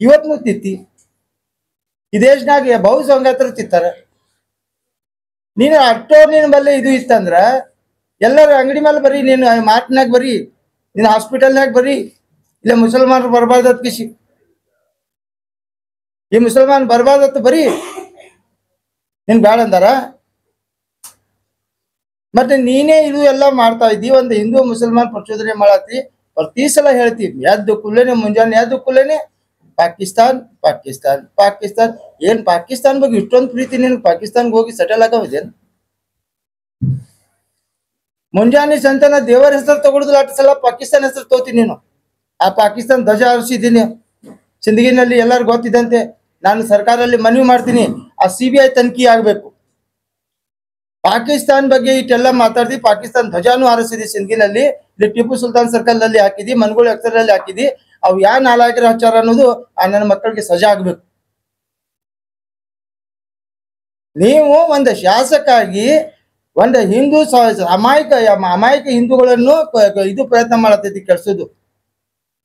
ಇವತ್ನು ತಿತ್ತಿ ಈ ದೇಶನಾಗ ಬಹು ಸಂಗಾತರ ತಿಂತಾರ. ನೀನು ಅಷ್ಟೋ ನಿನ್ ಬಲ್ಲೆ ಇದು ಇತ್ತಂದ್ರ, ಎಲ್ಲರ ಅಂಗಡಿ ಮೇಲೆ ಬರೀ, ನೀನು ಮಾರ್ಟ್ನಾಗ ಬರೀ, ನೀನು ಹಾಸ್ಪಿಟಲ್ನಾಗ ಬರೀ ಇಲ್ಲ, ಮುಸಲ್ಮಾನರು ಬರಬಾರ್ದತ್ ಕಿಸಿ ಈ ಮುಸಲ್ಮಾನ್ ಬರಬಾರ್ದತ್ ಬರೀ ನಿನ್ ಬ್ಯಾಡ ಅಂದಾರ? ಮತ್ತೆ ನೀನೇ ಇದು ಎಲ್ಲ ಮಾಡ್ತಾ ಇದ್ದಿ, ಒಂದು ಹಿಂದೂ ಮುಸಲ್ಮಾನ್ ಪ್ರಚೋದನೆ ಮಾಡತ್ತಿ ಪ್ರತಿ ಸಲ ಹೇಳ್ತೀವಿ ಎದ್ದು ಕುಲ್ಲೇನೆ ಮುಂಜಾನೆ ಎದ್ದು ಕುಲ್ಲೇನೆ ಪಾಕಿಸ್ತಾನ್ ಪಾಕಿಸ್ತಾನ್ ಪಾಕಿಸ್ತಾನ್. ಏನ್ ಪಾಕಿಸ್ತಾನ್ ಬಗ್ಗೆ ಇಷ್ಟೊಂದು ಪ್ರೀತಿ ನೀನು ಪಾಕಿಸ್ತಾನ್ಗೆ ಹೋಗಿ ಸೆಟಲ್ ಆಗವಿದೇನು ಮುಂಜಾನೆ ಸಂತಾನ ದೇವರ ಹೆಸರು ತಗೊಳುದಿಲ್ಲ ಅಟ್ಟಿಸಲ್ಲ ಸಲ ಪಾಕಿಸ್ತಾನ ಹೆಸರು ತೋತಿ ನೀನು. ಆ ಪಾಕಿಸ್ತಾನ ಧ್ವಜ ಹಾರಿಸಿದ್ದೀನಿ. ಸಿಂದಗಿನಲ್ಲಿ ಎಲ್ಲರೂ ಗೊತ್ತಿದ್ದಂತೆ ನಾನು ಸರ್ಕಾರದಲ್ಲಿ ಮನವಿ ಮಾಡ್ತೀನಿ. ಆ ಸಿ ಬಿ ಐ ತನಿಖೆ ಆಗಬೇಕು. ಪಾಕಿಸ್ತಾನ ಬಗ್ಗೆ ಇಟ್ಟೆಲ್ಲ ಮಾತಾಡ್ದಿ, ಪಾಕಿಸ್ತಾನ ಧ್ವಜಾನು ಹಾರಿಸಿದಿ ಸಿಂದಗಿನಲ್ಲಿ ಇಲ್ಲಿ ಟಿಪ್ಪು ಸುಲ್ತಾನ್ ಸರ್ಕಲ್ನಲ್ಲಿ ಹಾಕಿದಿ ಮನ್ಗೋಳ ಹೆಸರಲ್ಲಿ ಹಾಕಿದಿ. ಅವು ಯಾ ನಾಲಾಗಿರೋ ಹಚ್ಚಾರ ಅನ್ನೋದು ಆ ನನ್ನ ಮಕ್ಕಳಿಗೆ ಸಜಾ ಆಗ್ಬೇಕು. ನೀವು ಒಂದು ಶಾಸಕಾಗಿ ಒಂದು ಹಿಂದೂ ಸ- ಅಮಾಯಕ ಅಮಾಯಕ ಹಿಂದೂಗಳನ್ನು ಇದು ಪ್ರಯತ್ನ ಮಾಡತೈತಿ ಕೆಲ್ಸೋದು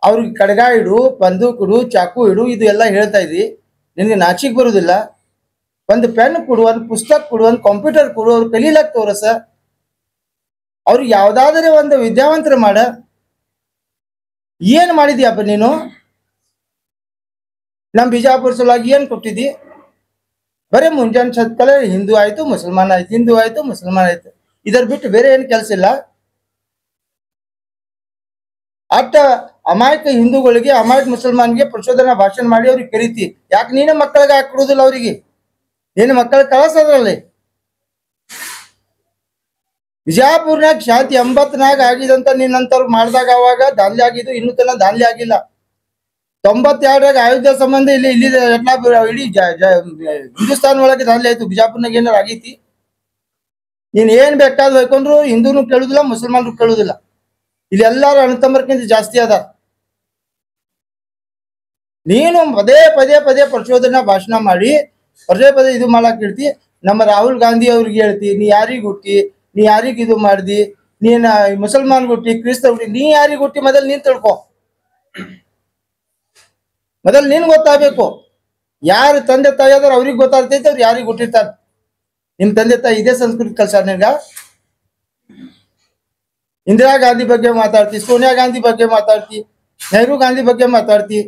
ಅವ್ರಿಗೆ ಕಡಗ ಇಡು, ಬಂದೂಕ್ ಇಡು, ಚಾಕು ಇಡು, ಇದು ಎಲ್ಲ ಹೇಳ್ತಾ ಇದ್ದಿ. ನಿನಗೆ ನಾಚಿಕ್ ಬರುವುದಿಲ್ಲ ಒಂದು ಪೆನ್ ಕೊಡು, ಒಂದು ಪುಸ್ತಕ ಕೊಡು, ಒಂದು ಕಂಪ್ಯೂಟರ್ ಕೊಡು, ಅವ್ರು ಕಲೀಲಕ್ ತೋರಸ. ಅವ್ರಿಗೆ ಯಾವ್ದಾದ್ರೆ ಒಂದು ವಿದ್ಯಾವಂತರ ಮಾಡ. ಏನ್ ಮಾಡಿದ್ಯಪ್ಪ ನೀನು? ನಮ್ ಬಿಜಾಪುರ ಸಲುವಾಗಿ ಏನ್ ಕೊಟ್ಟಿದ್ದಿ? ಬರೀ ಮುಂಜಾನೆ ಸತ್ಕಲೆ ಹಿಂದೂ ಆಯ್ತು, ಮುಸಲ್ಮಾನ್ ಆಯ್ತು, ಹಿಂದೂ ಆಯ್ತು, ಮುಸಲ್ಮಾನ್ ಆಯ್ತು. ಇದರ ಬಿಟ್ಟು ಬೇರೆ ಏನು ಕೆಲಸ ಇಲ್ಲ? ಅಟ್ಟ ಅಮಾಯಕ ಹಿಂದೂಗಳಿಗೆ, ಅಮಾಯಕ ಮುಸಲ್ಮಾನ್ಗೆ ಪ್ರಚೋದನಾ ಭಾಷಣ ಮಾಡಿ ಅವ್ರಿಗೆ ಕರಿತಿ. ಯಾಕೆ ನೀನು ಮಕ್ಕಳಿಗೆ ಹಾಕಿಡುದಿಲ್ಲ ಅವರಿಗೆ? ನೀನು ಮಕ್ಕಳ ಕಳಸದ್ರಲ್ಲಿ ಬಿಜಾಪುರ್ನಾಗ ಶಾಂತಿ ಎಂಬತ್ನಾಗ ಆಗಿದಂತ ನಿನ್ನಂತವ್ರು ಮಾಡಿದಾಗ ಅವಾಗ ದಾನ್ಲಿ ಆಗಿದ್ದು, ಇನ್ನೂ ತನ ದಾನ್ಲಿ ಆಗಿಲ್ಲ. ತೊಂಬತ್ತೆರಡರಾಗ ಅಯೋಧ್ಯ ಸಂಬಂಧ ಇಲ್ಲಿ ಇಲ್ಲಿ ಬ- ಇಡೀ ಹಿಂದೂಸ್ತಾನ್ ಒಳಗೆ ದಾನ್ಲಿ ಆಯ್ತು. ಬಿಜಾಪುರ್ನಾಗ ಏನಾರ ಆಗೈತಿ? ನೀನ್ ಏನ್ ಬೇಕಾದ್ ಹೋಯ್ಕೊಂಡ್ರು ಹಿಂದೂನು ಕೇಳುದಿಲ್ಲ, ಮುಸಲ್ಮಾನರು ಕೇಳುದಿಲ್ಲ. ಇಲ್ಲಿ ಎಲ್ಲಾರು ಅಣ್ಣತಮ್ಮರ್ಕಿಂತ ಜಾಸ್ತಿ ಅದ. ನೀನು ಪದೇ ಪದೇ ಪದೇ ಪ್ರಚೋದನ ಭಾಷಣ ಮಾಡಿ, ಪದೇ ಪದೇ ಇದು ಮಾಡಕ್ ಹೇಳ್ತಿ, ನಮ್ಮ ರಾಹುಲ್ ಗಾಂಧಿ ಅವ್ರಿಗೆ ಹೇಳ್ತಿ, ನೀ ಯಾರಿಗ್ ಹುಟ್ಟಿ, ನೀ ಯಾರಿಗ್ ಇದು ಮಾಡ್ದಿ ನೀನ್ ಮುಸಲ್ಮಾನ್ ಹುಟ್ಟಿ ಕ್ರಿಸ್ತ ಹುಟ್ಟಿ, ನೀ ಯಾರಿಗ್ ಹುಟ್ಟಿ ಮೊದಲ್ ನೀನ್ ತಿಳ್ಕೊ. ಮೊದಲ್ ನೀನ್ ಗೊತ್ತಾಗ್ಬೇಕು. ಯಾರು ತಂದೆ ತಾಯಿ ಆದ್ರೆ ಅವ್ರಿಗೆ ಗೊತ್ತಾಗ್ತೈತೆ, ಅವ್ರು ಯಾರಿಗ್ ಹುಟ್ಟಿರ್ತಾರ. ನಿಮ್ ತಂದೆ ತಾಯಿ ಇದೇ ಸಂಸ್ಕೃತಿ ಕಲ್ಸಾರ ನಿನ್ಗ ಇಂದಿರಾ ಗಾಂಧಿ ಬಗ್ಗೆ ಮಾತಾಡ್ತಿ, ಸೋನಿಯಾ ಗಾಂಧಿ ಬಗ್ಗೆ ಮಾತಾಡ್ತಿ, ನೆಹರು ಗಾಂಧಿ ಬಗ್ಗೆ ಮಾತಾಡ್ತಿ.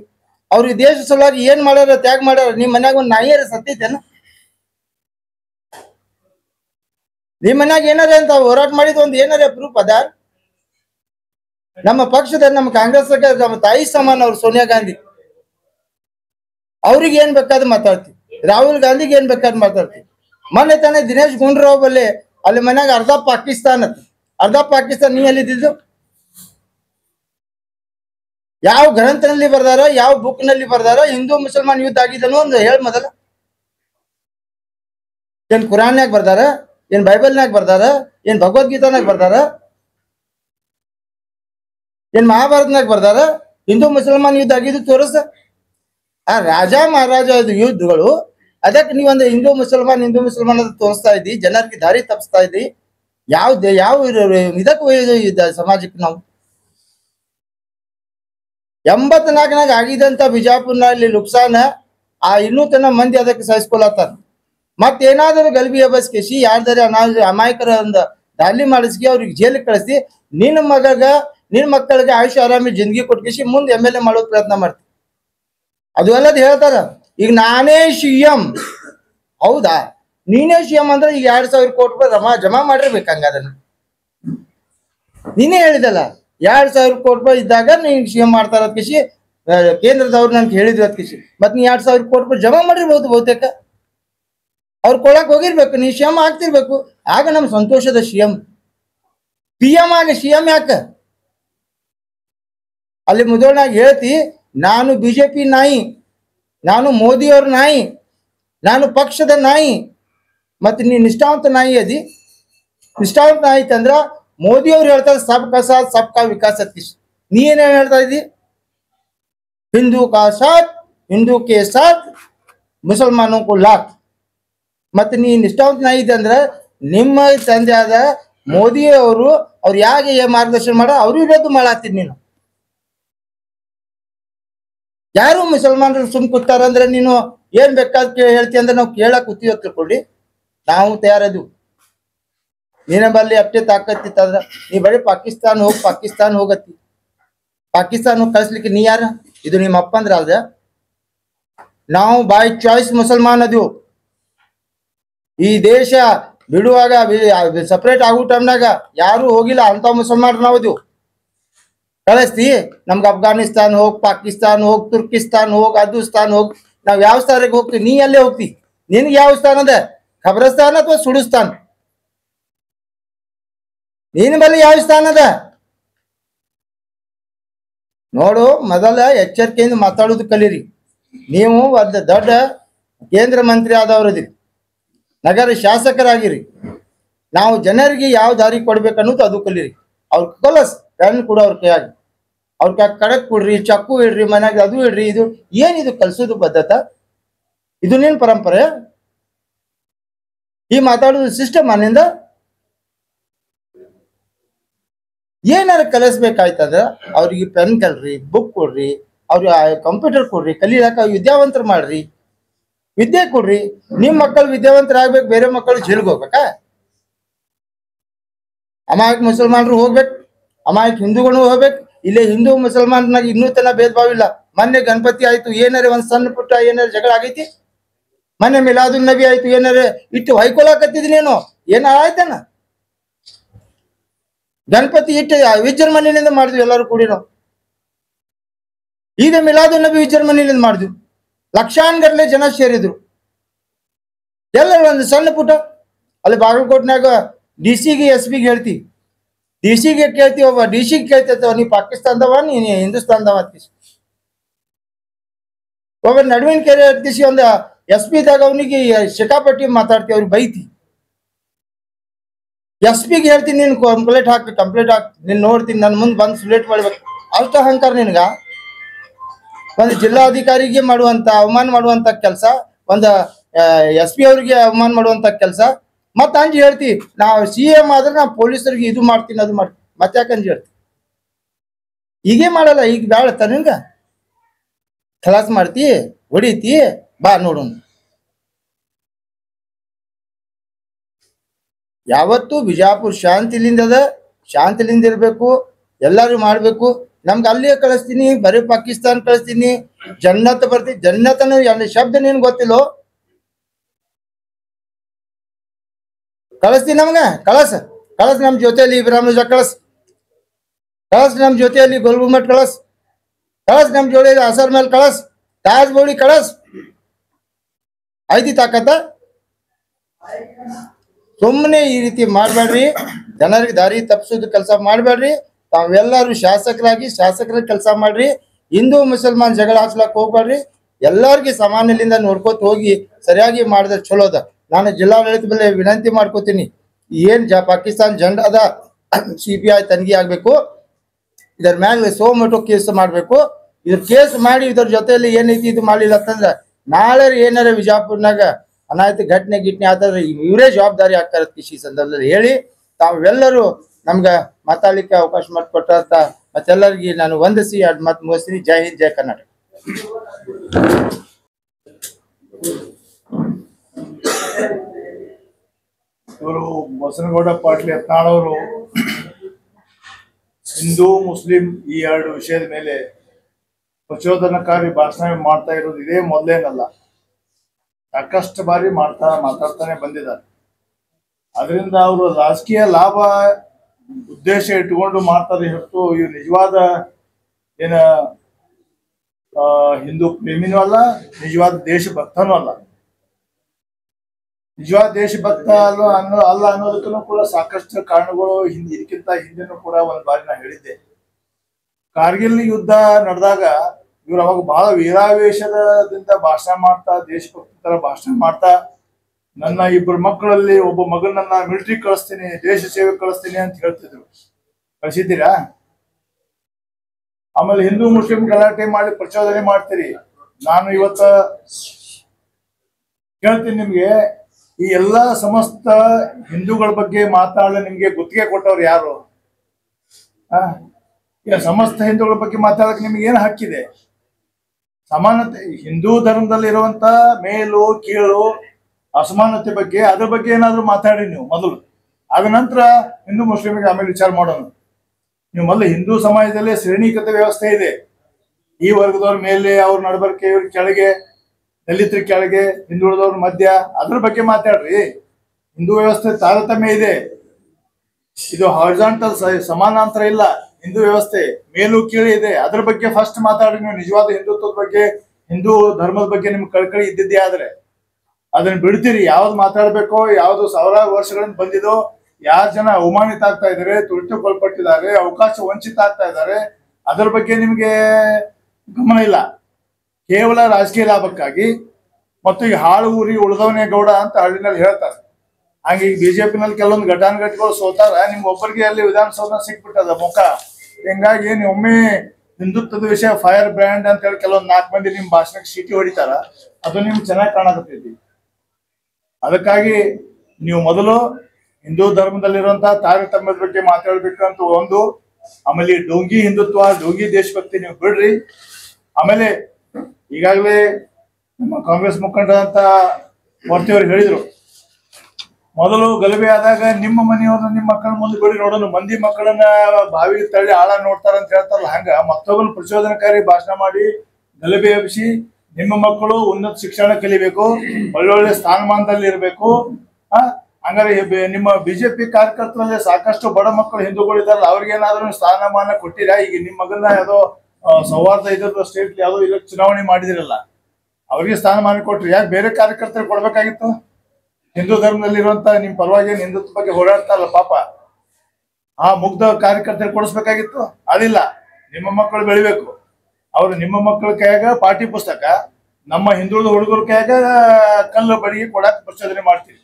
ಅವ್ರ ಈ ದೇಶ ಸಲುವಾಗಿ ಏನ್ ಮಾಡ್ಯಾರ, ತ್ಯಾಗ ಮಾಡ್ಯಾರ, ನಿಮ್ ಮನ್ಯಾಗ ಒಂದ್ ನಾಯಿಯರ ಸತ್ತೈತೇನ ನಿಮ್ ಮನ್ಯಾಗ ಏನಾರ ಅಂತ ಹೋರಾಟ ಮಾಡಿದ ಒಂದ್ ಏನಾರ ಪ್ರೂಫ್ ಅದ? ನಮ್ಮ ಪಕ್ಷದ, ನಮ್ಮ ಕಾಂಗ್ರೆಸ್ ನಮ್ಮ ತಾಯಿ ಸಮಾನ ಅವ್ರು ಸೋನಿಯಾ ಗಾಂಧಿ. ಅವ್ರಿಗೆ ಏನ್ ಬೇಕಾದ್ ಮಾತಾಡ್ತಿ. ರಾಹುಲ್ ಗಾಂಧಿಗೆ ಏನ್ ಬೇಕಾದ್ ಮಾತಾಡ್ತಿ. ಮೊನ್ನೆ ತಾನೇ ದಿನೇಶ್ ಗುಂಡ್ರಾವ್ ಬಲ್ಲಿ ಅಲ್ಲಿ ಮನ್ಯಾಗ ಅರ್ಧ ಪಾಕಿಸ್ತಾನ ಅರ್ಧ ಪಾಕಿಸ್ತಾನ ನೀ ಎಲ್ಲಿದ್ದು ಯಾವ ಗ್ರಂಥನಲ್ಲಿ ಬರ್ದಾರ, ಯಾವ ಬುಕ್ನಲ್ಲಿ ಬರ್ದಾರ, ಹಿಂದೂ ಮುಸಲ್ಮಾನ್ ಯುದ್ಧ ಆಗಿದ್ದನು ಒಂದು ಹೇಳ ಮೊದಲ. ಏನ್ ಕುರಾನ್ಯಾಗ ಬರ್ದಾರ? ಏನ್ ಬೈಬಲ್ನಾಗ ಬರ್ದಾರ? ಏನ್ ಭಗವದ್ಗೀತಾನಾಗ ಬರ್ದಾರ? ಏನ್ ಮಹಾಭಾರತನಾಗ ಬರ್ದಾರ? ಹಿಂದೂ ಮುಸಲ್ಮಾನ್ ಯುದ್ಧ ಆಗಿದ್ದು ತೋರಿಸ. ಆ ರಾಜ ಮಹಾರಾಜ ಯುದ್ಧಗಳು, ಅದಕ್ಕೆ ನೀವೊಂದು ಹಿಂದೂ ಮುಸಲ್ಮಾನ್ ಹಿಂದೂ ಮುಸಲ್ಮಾನ್ ತೋರಿಸ್ತಾ ಇದ್ದಿ, ಜನರಿಗೆ ದಾರಿ ತಪ್ಪಿಸ್ತಾ ಇದ್ದಿ. ಯಾವ ಯಾವ ಇದಕ್ಕೂ ಸಮಾಜಕ್ಕೆ ನಾವು. ಎಂಬತ್ನಾಲ್ಕನಾಗ ಆಗಿದಂತ ಬಿಜಾಪುರ್ನಲ್ಲಿ ನುಕ್ಸಾನ, ಆ ಇನ್ನೂ ತನ್ನ ಮಂದಿ ಅದಕ್ಕೆ ಸಹಿಸ್ಕೊಳತ್ತಾರ. ಮತ್ತೇನಾದರೂ ಗಲ್ಬಿ ಎಬಸ್ಕೇಸಿ ಯಾರ್ದಾರ ಅಮಾಯಕರ ಒಂದು ದಾಳಿ ಮಾಡಿಸ್ಕಿ ಅವ್ರಿಗೆ ಜೈಲಿಗೆ ಕಳಿಸಿ, ನಿನ್ನ ಮಗಗ, ನಿನ್ನ ಮಕ್ಕಳಿಗೆ ಆಯುಷ್ಯ ಆರಾಮಿ ಜಿಂದಗಿ ಕೊಟ್ಕಿಸಿ ಮುಂದೆ ಎಂ ಎಲ್ ಎ ಮಾಡೋ ಪ್ರಯತ್ನ ಮಾಡ್ತೀವಿ ಅದು ಎಲ್ಲದ ಹೇಳ್ತಾರ, ಈಗ ನಾನೇ ಸಿ ಎಂ. ಹೌದಾ? ನೀನೇ ಸಿ ಎಂ ಅಂದ್ರೆ ಈಗ ಎರಡ್ ಸಾವಿರ ಕೋಟಿ ರೂಪಾಯಿ ಜಮಾ ಜಮಾ ಮಾಡಿರ್ಬೇಕು ಹಂಗಾದನ್ನ ನೀನೇ ಹೇಳಿದಲ್ಲ, ಎರಡ್ ಸಾವಿರ ಕೋಟಿ ರೂಪಾಯಿ ಇದ್ದಾಗ ನೀನ್ ಸಿ ಎಂ ಮಾಡ್ತಾರ ಕಿಸಿ ಕೇಂದ್ರದವ್ರು ನನ್ಗೆ ಹೇಳಿದ್ರು ಅದ್ ಕಿಸಿ ಮತ್ ನೀ ಎರಡ್ ಸಾವಿರ ಕೋಟಿ ರೂಪಾಯಿ ಜಮಾ ಮಾಡಿರ್ಬೋದು ಬಹುತೇಕ. ಅವ್ರು ಕೊಡಕ್ ಹೋಗಿರ್ಬೇಕು, ನೀ ಸಿ ಎಂ ಆಗ್ತಿರ್ಬೇಕು. ಆಗ ನಮ್ ಸಂತೋಷದ ಸಿ ಎಂ ಪಿ ಎಂ ಆಗ ಸಿ ಎಂ ಯಾಕ? ಅಲ್ಲಿ ಮುದೋಳ್ನಾಗ ಹೇಳ್ತಿ, ನಾನು ಬಿಜೆಪಿ ನಾಯಿ, ನಾನು ಮೋದಿಯವ್ರ ನಾಯಿ, ನಾನು ಪಕ್ಷದ ನಾಯಿ ಮತ್ತೆ ನೀ ನಿಷ್ಠಾವಂತ ನಾಯಿ ಅದಿ. ನಿಷ್ಠಾವಂತ ನಾಯಿ ಅಂತಂದ್ರ ಮೋದಿ ಅವ್ರು ಹೇಳ್ತಾರೆ ಸಬ್ ಕಾ ಸಾಥ್ ಸಬ್ ಕಾ ನೀ ಏನೇನ್ ಹೇಳ್ತಾ ಇದ್ದಿ? ಹಿಂದೂ ಕಾ ಸಾತ್ ಹಿಂದೂ ಕೆ ಸಾತ್ ಮುಸಲ್ಮಾನ ಕೋ ಲಾತ್ ಮತ್ತೆ ನೀ ನಿಷ್ಠಾವಂತ ನಾಯಿ ಅಂದ್ರೆ ನಿಮ್ಮ ತಂದೆ ಆದ ಮೋದಿ ಅವರು ಅವ್ರು ಯಾಕೆ ಮಾರ್ಗದರ್ಶನ ಮಾಡ, ಅವ್ರು ಇರೋದು ಮಾಡಾತೀನಿ ನೀನು. ಯಾರು ಮುಸಲ್ಮಾನರು ಸುಮ್ ಕೂತಾರಂದ್ರೆ ನೀನು ಏನ್ ಬೇಕಾದ್ ಹೇಳ್ತೀಯ ಹೇಳ್ತಿ ಅಂದ್ರೆ ನಾವು ಕೇಳಕ್ ಕೂತೀವಿ ತಿಳ್ಕೊಳ್ಳಿ ನಾವು ತಯಾರದು ನೀನಂಬಲ್ಲಿ ಬಲ್ಲಿ ಅಷ್ಟೇ ತಾಕತ್ತಿತ್ತಂದ್ರ ನೀ ಬರೀ ಪಾಕಿಸ್ತಾನ ಹೋಗಿ, ಪಾಕಿಸ್ತಾನ ಹೋಗತ್ತಿ. ಪಾಕಿಸ್ತಾನ ಕಳಿಸ್ಲಿಕ್ಕೆ ನೀ ಯಾರ? ಇದು ನಿಮ್ಮ ಅಪ್ಪ ಅಂದ್ರ ಅಲ್ದ? ನಾವು ಬೈ ಚಾಯ್ಸ್ ಮುಸಲ್ಮಾನ್ ಅದು ಈ ದೇಶ ಬಿಡುವಾಗ ಸಪ್ರೇಟ್ ಆಗೋ ಟೈಮ್ನಾಗ ಯಾರು ಹೋಗಿಲ್ಲ ಅಂತ ಮುಸಲ್ಮಾನ್ ನಾವು ಕಳಿಸ್ತಿ, ನಮ್ಗೆ ಅಫ್ಘಾನಿಸ್ತಾನ್ ಹೋಗಿ, ಪಾಕಿಸ್ತಾನ್ ಹೋಗಿ, ತುರ್ಕಿಸ್ತಾನ್ ಹೋಗಿ, ಅದುಸ್ತಾನ್ ಹೋಗಿ, ನಾವ್ ಯಾವ ಸ್ಥಾನಕ್ಕೆ ಹೋಗ್ತಿವಿ, ನೀ ಅಲ್ಲೇ ಹೋಗ್ತಿ. ನಿನ್ಗೆ ಯಾವ ಸ್ಥಾನ ಅದ? ಖಬ್ರಸ್ತಾನ್ ಅಥವಾ ಸುಡಿಸ್ತಾನ? ನೀನು ಬಲ್ಲಿ ಯಾವ ಸ್ಥಾನ ಅದ? ನೋಡು, ಮೊದಲ ಎಚ್ಚರಿಕೆಯಿಂದ ಮಾತಾಡೋದು ಕಲೀರಿ. ನೀವು ಒಂದು ದೊಡ್ಡ ಕೇಂದ್ರ ಮಂತ್ರಿ ಆದವರದಿರಿ ನಗರ ಶಾಸಕರಾಗಿರಿ. ನಾವು ಜನರಿಗೆ ಯಾವ ದಾರಿ ಕೊಡ್ಬೇಕು ಅನ್ನೋದು ಅದು ಕಲೀರಿ. ಅವ್ರ ಕಲಸ್, ಪೆನ್ ಕೂಡ ಅವ್ರ ಕೈಯಾಗಿ. ಅವ್ರ ಕೈ ಕಡಕ್ ಕೊಡ್ರಿ, ಚಕ್ಕು ಇಡ್ರಿ, ಮನೆಯಾಗ ಅದು ಇಡ್ರಿ, ಇದು ಏನಿದು ಕಲಿಸೋದು ಬದ್ಧತ? ಇದು ನೀನ್ ಪರಂಪರೆ. ಈ ಮಾತಾಡೋದು ಸಿಸ್ಟಮ್ ಅಲ್ಲಿಂದ ಏನಾರ ಕಲಿಸ್ಬೇಕಾಯ್ತಂದ್ರ ಅವ್ರಿಗೆ ಪೆನ್ ಕಲ್ರಿ ಬುಕ್ ಕೊಡ್ರಿ ಅವ್ರಿಗೆ ಕಂಪ್ಯೂಟರ್ ಕೊಡ್ರಿ, ಕಲಿಯಾಕ ವಿದ್ಯಾವಂತರ ಮಾಡ್ರಿ. ವಿದ್ಯೆ ಕೊಡ್ರಿ, ನಿಮ್ ಮಕ್ಕಳು ವಿದ್ಯಾವಂತರಾಗ್ಬೇಕು ಬೇರೆ ಮಕ್ಕಳು ಜೈಲ್ಗೆ ಹೋಗ್ಬೇಕಾ? ಅಮಾಯಕ್ ಮುಸಲ್ಮಾನರು ಹೋಗ್ಬೇಕು, ಅಮಾಯಕ್ ಹಿಂದೂಗಳು ಹೋಗ್ಬೇಕು, ಇಲ್ಲೇ ಹಿಂದೂ ಮುಸಲ್ಮಾನ್ನಾಗ ಇನ್ನೂ ತನ ಭೇದ ಭಾವ ಇಲ್ಲ. ಮೊನ್ನೆ ಗಣಪತಿ ಆಯ್ತು, ಏನಾರ ಒಂದ್ ಸಣ್ಣ ಪುಟ್ಟ ಏನಾರ ಜಗಳ ಆಗೈತಿ? ಮೊನ್ನೆ ಅದು ನಬಿ ಆಯ್ತು, ಏನಾರ ಇಟ್ಟು ಹೊಯ್ಕೊಳಕತ್ತಿದ್ನೇನು ಏನ ಆಯ್ತನ? ಗಣಪತಿ ಇಟ್ಟು ವಿಜೃಂಭಣೆಯಿಂದ ಮಾಡಿದ್ವಿ ಎಲ್ಲರೂ ಕೂಡಿ ಈಗ ಮಿಲಾದು ನಬಿ ವಿಜೃಂಭಣೆಯಿಂದ ಮಾಡಿದ್ವಿ. ಲಕ್ಷಾನ್ಗಟ್ಲೆ ಜನ ಸೇರಿದ್ರು. ಎಲ್ಲರೂ ಒಂದು ಸಣ್ಣ ಪುಟ ಅಲ್ಲಿ ಬಾಗಲಕೋಟ್ನಾಗ ಡಿ ಸಿಗೆ, ಎಸ್ ಬಿಗೆ ಹೇಳ್ತಿ. ಡಿ ಸಿಗೆ ಕೇಳ್ತೀವಿ ಒಬ್ಬ ಡಿ ಸಿಗೆ ಕೇಳ್ತಿರ್ತಾವ ನೀ ಪಾಕಿಸ್ತಾನದವ, ನೀ ಹಿಂದೂಸ್ತಾನದವ ಅಂತೀಸಿ ಒಬ್ಬ ನಡುವಿನ ಕೆರೆ ಹತ್ತಿಸಿ ಒಂದು ಎಸ್ ಪಿದಾಗ ಅವನಿಗೆ ಶಿಕಾಪಟ್ಟಿ ಮಾತಾಡ್ತೀವಿ ಅವ್ರಿಗೆ ಬೈತಿ. ಎಸ್ ಪಿಗೆ ಹೇಳ್ತೀನಿ, ನೀನು ಕಂಪ್ಲೇಂಟ್ ಹಾಕಿ ಕಂಪ್ಲೇಂಟ್ ಹಾಕಿ. ನೀನು ನೋಡ್ತೀನಿ ನನ್ನ ಮುಂದೆ ಬಂದು ಸುಲೇಟ್ ಮಾಡ್ಬೇಕು. ಅಷ್ಟು ಅಹಂಕಾರ ನಿನ್ಗ? ಒಂದು ಜಿಲ್ಲಾಧಿಕಾರಿಗೆ ಮಾಡುವಂಥ ಅವಮಾನ ಮಾಡುವಂಥ ಕೆಲಸ, ಒಂದು ಎಸ್ ಪಿ ಅವರಿಗೆ ಅವಮಾನ ಮಾಡುವಂಥ ಕೆಲಸ. ಮತ್ತೆ ಅಂಜಿ ಹೇಳ್ತಿ, ನಾವು ಸಿ ಎಂ ಆದ್ರೆ ನಾವು ಪೊಲೀಸರಿಗೆ ಇದು ಮಾಡ್ತೀನಿ, ಅದು ಮಾಡ್ತೀನಿ. ಮತ್ತೆ ಯಾಕೆ ಅಂಜಿ ಹೇಳ್ತಿ? ಈಗೇ ಮಾಡಲ್ಲ, ಈಗ ಬೇಡ ನಿಂಗೆ ಖಲಾಸ್ ಮಾಡ್ತಿ, ಹೊಡಿತಿ ಬಾ ನೋಡೋಣ. ಯಾವತ್ತು ಬಿಜಾಪುರ್ ಶಾಂತಿಲಿಂದ ಅದ, ಶಾಂತಿಲಿಂದ ಇರ್ಬೇಕು, ಎಲ್ಲರೂ ಮಾಡ್ಬೇಕು. ನಮ್ಗೆ ಅಲ್ಲಿಯೇ ಕಳಿಸ್ತೀನಿ, ಬರೀ ಪಾಕಿಸ್ತಾನ ಕಳಿಸ್ತೀನಿ. ಜನ್ನತ್ ಬರ್ತೀನಿ ಜನ್ನತನ ಅಲ್ಲಿ ಶಬ್ದ ನೀನ್ ಗೊತ್ತಿಲ್ಲೋ? ಕಳಿಸ್ತೀನಿ ನಮ್ಗ, ಕಳಸ, ಕಳಸ್ ನಮ್ ಜೊತೆಯಲ್ಲಿ ಇಬ್ರಾಹಿಂ ಕಳಸ. ಕಳಸ್ ನಮ್ ಜೊತೆಯಲ್ಲಿ ಗೋಲ್ಗುಮಟ್ ಕಳಸ್. ಕಳಸ್ ನಮ್ ಜೋಡಿಯಲ್ಲಿ ಅಸರ್ ಮೇಲೆ ಕಳಸ್. ತಾಜ್ ಬೋಳಿ ಕಳಸ್. ಐತಿ ತಾಕತ್ತ? ಸುಮ್ಮನೆ ಈ ರೀತಿ ಮಾಡಬೇಡ್ರಿ. ಜನರಿಗೆ ದಾರಿ ತಪ್ಪಿಸೋದು ಕೆಲಸ ಮಾಡಬೇಡ್ರಿ. ತಾವೆಲ್ಲರೂ ಶಾಸಕರಾಗಿ ಶಾಸಕರ ಕೆಲಸ ಮಾಡ್ರಿ. ಹಿಂದೂ ಮುಸಲ್ಮಾನ್ ಜಗಳ ಹಚ್ಲಕ್ ಹೋಗ್ಬೇಡ್ರಿ. ಎಲ್ಲರಿಗೆ ಸಮಾನಲಿಂದ ನೋಡ್ಕೋತ ಹೋಗಿ ಸರಿಯಾಗಿ ಮಾಡಿದ್ರೆ ಚಲೋ ಅದ. ನಾನು ಜಿಲ್ಲಾಡಳಿತ ಮೇಲೆ ವಿನಂತಿ ಮಾಡ್ಕೋತೀನಿ. ಏನ್ ಜ ಪಾಕಿಸ್ತಾನ್ ಜಂಡ ಅದ ಸಿ ಬಿ ಐ ತನಿಖೆ ಆಗ್ಬೇಕು. ಇದರ ಮ್ಯಾಲೆ ಸೋಮಟು ಕೇಸ್ ಮಾಡ್ಬೇಕು. ಇದ್ರ ಕೇಸ್ ಮಾಡಿ ಇದ್ರ ಜೊತೆಯಲ್ಲಿ ಏನೈತಿ ಇದು ಮಾಡಿಲ್ಲ ಅಂತಂದ್ರ ನಾಳೆ ಏನಾರ ವಿಜಾಪುರ್ನಾಗ ಅನಾಹುತ ಘಟನೆ ಗಿಟ್ನೆ ಆದ್ರೆ ಇವರೇ ಜವಾಬ್ದಾರಿ ಆಗ್ತಾರ ಕೃಷಿ ಸಂದರ್ಭದಲ್ಲಿ ಹೇಳಿ. ತಾವೆಲ್ಲರೂ ನಮ್ಗೆ ಮಾತಾಡ್ಲಿಕ್ಕೆ ಅವಕಾಶ ಮಾಡಿಕೊಟ್ಟಂತ ಮತ್ತೆಲ್ಲರಿಗೆ ನಾನು ವಂದಿಸಿ, ಅದ್ ಮತ್ ಜೈ ಹಿಂದ್, ಜೈ ಕರ್ನಾಟಕ. ಇವರು ಬಸನಗೌಡ ಪಾಟೀಲ್ ಯತ್ನಾಳವರು ಹಿಂದೂ, ಮುಸ್ಲಿಂ ಈ ಎರಡು ವಿಷಯದ ಮೇಲೆ ಪ್ರಚೋದನಕಾರಿ ಭಾಷಣ ಮಾಡ್ತಾ ಇರೋದು ಇದೇ ಮೊದಲೇನಲ್ಲ. ಸಾಕಷ್ಟು ಬಾರಿ ಮಾಡ್ತಾ ಮಾತಾಡ್ತಾನೆ ಬಂದಿದ್ದಾರೆ. ಅದರಿಂದ ಅವರು ರಾಜಕೀಯ ಲಾಭ ಉದ್ದೇಶ ಇಟ್ಕೊಂಡು ಮಾಡ್ತಾರೆ ಹೊರತು ಇವು ನಿಜವಾದ ಏನ ಹಿಂದೂ ಪ್ರೇಮಿನೂ ಅಲ್ಲ, ನಿಜವಾದ ದೇಶಭಕ್ತನೂ ಅಲ್ಲ. ನಿಜವಾದ ದೇಶಭಕ್ತ ಅಲ್ಲ ಅನ್ನೋ, ಅಲ್ಲ ಅನ್ನೋದಕ್ಕೂ ಕೂಡ ಸಾಕಷ್ಟು ಕಾರಣಗಳು ಹಿಂದ, ಇದಕ್ಕಿಂತ ಹಿಂದೆನೂ ಕೂಡ ಒಂದು ಬಾರಿ ನಾ ಹೇಳಿದ್ದೆ. ಕಾರ್ಗಿಲ್ ಯುದ್ಧ ನಡೆದಾಗ ಇವ್ರು ಅವಾಗ ಬಹಳ ವೀರಾವೇಶದಿಂದ ಭಾಷಣ ಮಾಡ್ತಾ, ದೇಶಭಕ್ತಿ ತರ ಭಾಷಣ ಮಾಡ್ತಾ, ನನ್ನ ಇಬ್ಬರು ಮಕ್ಕಳಲ್ಲಿ ಒಬ್ಬ ಮಗನನ್ನ ಮಿಲಿಟರಿ ಕಳಿಸ್ತೀನಿ, ದೇಶ ಸೇವೆ ಕಳಿಸ್ತೀನಿ ಅಂತ ಹೇಳ್ತಿದ್ರು. ಕಳಿಸಿದ್ದೀರಾ? ಆಮೇಲೆ ಹಿಂದೂ, ಮುಸ್ಲಿಂ ಗಲಾಟೆ ಮಾಡಿ ಪ್ರಚೋದನೆ ಮಾಡ್ತೀರಿ. ನಾನು ಇವತ್ತ ಹೇಳ್ತೀನಿ ನಿಮ್ಗೆ, ಈ ಎಲ್ಲಾ ಸಮಸ್ತ ಹಿಂದೂಗಳ ಬಗ್ಗೆ ಮಾತಾಡಲು ನಿಮ್ಗೆ ಗುತ್ತಿಗೆ ಕೊಟ್ಟವ್ರು ಯಾರು? ಸಮಸ್ತ ಹಿಂದೂಗಳ ಬಗ್ಗೆ ಮಾತಾಡಕ್ ನಿಮ್ಗೆ ಏನ್ ಹಕ್ಕಿದೆ? ಸಮಾನತೆ ಹಿಂದೂ ಧರ್ಮದಲ್ಲಿ ಇರುವಂತ ಮೇಲು ಕೀಳು ಅಸಮಾನತೆ ಬಗ್ಗೆ, ಅದ್ರ ಬಗ್ಗೆ ಏನಾದ್ರು ಮಾತಾಡಿ ನೀವು ಮೊದಲು. ಅದ ನಂತರ ಹಿಂದೂ ಮುಸ್ಲಿಮಿಗೆ ಆಮೇಲೆ ವಿಚಾರ ಮಾಡೋಣ. ನೀವು ಮೊದಲು ಹಿಂದೂ ಸಮಾಜದಲ್ಲಿ ಶ್ರೇಣೀಕೃತ ವ್ಯವಸ್ಥೆ ಇದೆ. ಈ ವರ್ಗದವ್ರ ಮೇಲೆ, ಅವ್ರ ನಡಬರ್ಕೆ, ಇವ್ರ ಕೆಳಗೆ, ದಲಿತರ ಕೆಳಗೆ ಹಿಂದುಳಿದವ್ರ ಮಧ್ಯ, ಅದ್ರ ಬಗ್ಗೆ ಮಾತಾಡ್ರಿ. ಹಿಂದೂ ವ್ಯವಸ್ಥೆ ತಾರತಮ್ಯ ಇದೆ. ಇದು ಹಾರಿಜಾಂಟಲ್ ಸಮಾನಾಂತರ ಇಲ್ಲ. ಹಿಂದೂ ವ್ಯವಸ್ಥೆ ಮೇಲು ಕೀಳು ಇದೆ. ಅದ್ರ ಬಗ್ಗೆ ಫಸ್ಟ್ ಮಾತಾಡಿ, ನೀವು ನಿಜವಾದ ಹಿಂದುತ್ವದ ಬಗ್ಗೆ, ಹಿಂದೂ ಧರ್ಮದ ಬಗ್ಗೆ ನಿಮ್ಗೆ ಕಳ್ಕಳಿ ಇದ್ದಿದ್ದೇ ಆದ್ರೆ. ಅದನ್ನ ಬಿಡ್ತೀರಿ. ಯಾವ್ದು ಮಾತಾಡ್ಬೇಕೋ, ಯಾವ್ದು ಸಾವಿರಾರು ವರ್ಷಗಳಿಂದ ಬಂದಿದೋ, ಯಾರ್ ಜನ ಅವಮಾನಿತ ಆಗ್ತಾ ಇದಾರೆ, ತುಳಿತುಕೊಳ್ಪಟ್ಟಿದ್ದಾರೆ, ಅವಕಾಶ ವಂಚಿತ ಆಗ್ತಾ ಇದ್ದಾರೆ ಅದ್ರ ಬಗ್ಗೆ ನಿಮ್ಗೆ ಗಮನ ಇಲ್ಲ. ಕೇವಲ ರಾಜಕೀಯ ಲಾಭಕ್ಕಾಗಿ ಮತ್ತು ಈ ಹಾಳು ಊರಿ ಉಳಿದವನೇ ಗೌಡ ಅಂತ ಹಳ್ಳಿನಲ್ಲಿ ಹೇಳ್ತಾರೆ. ಹಂಗೆ ಈ ಬಿಜೆಪಿನಲ್ಲಿ ಕೆಲವೊಂದು ಘಟಾನುಘಟಿಗಳು ಸೋತಾರ, ನಿಮ್ಗೆ ಒಬ್ಬರಿಗೆ ಅಲ್ಲಿ ವಿಧಾನಸೌಧ ಸಿಕ್ಬಿಟ್ಟದ ಮುಖ. ಹಿಂಗಾಗಿ ನೀವು ಒಮ್ಮೆ ಹಿಂದುತ್ವದ ವಿಷಯ ಫೈರ್ ಬ್ರ್ಯಾಂಡ್ ಅಂತ ಹೇಳಿ ಕೆಲವೊಂದು ನಾಲ್ಕು ಮಂದಿ ನಿಮ್ ಭಾಷಣಕ್ಕೆ ಸೀಟಿ ಹೊಡಿತಾರ, ಅದು ನಿಮ್ಗೆ ಚೆನ್ನಾಗಿ ಕಾಣಕತ್ತೈತಿ. ಅದಕ್ಕಾಗಿ ನೀವು ಮೊದಲು ಹಿಂದೂ ಧರ್ಮದಲ್ಲಿರುವಂತಹ ತಾರತಮ್ಯದ ಬಗ್ಗೆ ಮಾತಾಡ್ಬೇಕು ಅಂತ ಒಂದು, ಆಮೇಲೆ ಡೋಂಗಿ ಹಿಂದುತ್ವ, ಡೋಂಗಿ ದೇಶಭಕ್ತಿ ನೀವು ಬಿಡ್ರಿ. ಆಮೇಲೆ ಈಗಾಗಲೇ ನಮ್ಮ ಕಾಂಗ್ರೆಸ್ ಮುಖಂಡರಂತ ಮೂರ್ತಿಯವರು ಹೇಳಿದ್ರು ಮೊದಲು ಗಲಭೆ ಆದಾಗ ನಿಮ್ಮ ಮನೆಯವ್ರನ್ನ ನಿಮ್ಮ ಮಕ್ಕಳ ಮುಂದೆ ಬಿಡಿ ನೋಡೋಣ. ಮಂದಿ ಮಕ್ಕಳನ್ನ ಬಾವಿ ತಳ್ಳಿ ಆಳ ನೋಡ್ತಾರ ಅಂತ ಹೇಳ್ತಾರಲ್ಲ, ಹಂಗ. ಮತ್ತೊಬ್ಬನ ಪ್ರಚೋದನಕಾರಿ ಭಾಷಣ ಮಾಡಿ ಗಲಭೆ ಎಬ್ಬಿಸಿ ನಿಮ್ಮ ಮಕ್ಕಳು ಉನ್ನತ ಶಿಕ್ಷಣ ಕಲಿಬೇಕು, ಒಳ್ಳೊಳ್ಳೆ ಸ್ಥಾನಮಾನದಲ್ಲಿ ಇರಬೇಕು. ಆ, ಹಂಗಾರೆ ನಿಮ್ಮ ಬಿಜೆಪಿ ಕಾರ್ಯಕರ್ತರಲ್ಲಿ ಸಾಕಷ್ಟು ಬಡ ಮಕ್ಕಳು ಹಿಂದೂಗಳಿದಾರಲ್ಲ ಅವ್ರಿಗೇನಾದ್ರೂ ಸ್ಥಾನಮಾನ ಕೊಟ್ಟಿರಾ? ಈಗ ನಿಮ್ಮ ಮಗನ ಯಾವುದೋ ಸೌಹಾರ್ದ ಇದ್ರದ್ದು ಸ್ಟೇಟ್ ಯಾವುದೋ ಇಲ್ಲ ಚುನಾವಣೆ ಮಾಡಿದಿರಲ್ಲ, ಅವ್ರಿಗೆ ಸ್ಥಾನಮಾನ ಕೊಟ್ರಿ. ಯಾಕೆ ಬೇರೆ ಕಾರ್ಯಕರ್ತರಿಗೆ ಕೊಡ್ಬೇಕಾಗಿತ್ತು? ಹಿಂದೂ ಧರ್ಮದಲ್ಲಿರುವಂತ ನಿಮ್ ಪರವಾಗಿ ಹಿಂದುತ್ವ ಬಗ್ಗೆ ಹೋರಾಡ್ತಾರಲ್ಲ ಪಾಪ. ಆ ಮುಗ್ಧ ಕಾರ್ಯಕರ್ತರು ಕೊಡಿಸ್ಬೇಕಾಗಿತ್ತು? ಅದಿಲ್ಲ. ನಿಮ್ಮ ಮಕ್ಕಳು ಬೆಳಿಬೇಕು. ಅವ್ರು ನಿಮ್ಮ ಮಕ್ಕಳ ಕೈಯಾಗ ಪಾಠ್ಯ ಪುಸ್ತಕ, ನಮ್ಮ ಹಿಂದುಳಿದ ಹುಡುಗರ ಕೈಯಾಗ ಕಲ್ಲು ಬಡಿಗೆ ಕೊಡಕ್ ಪ್ರಚೋದನೆ ಮಾಡ್ತೀವಿ.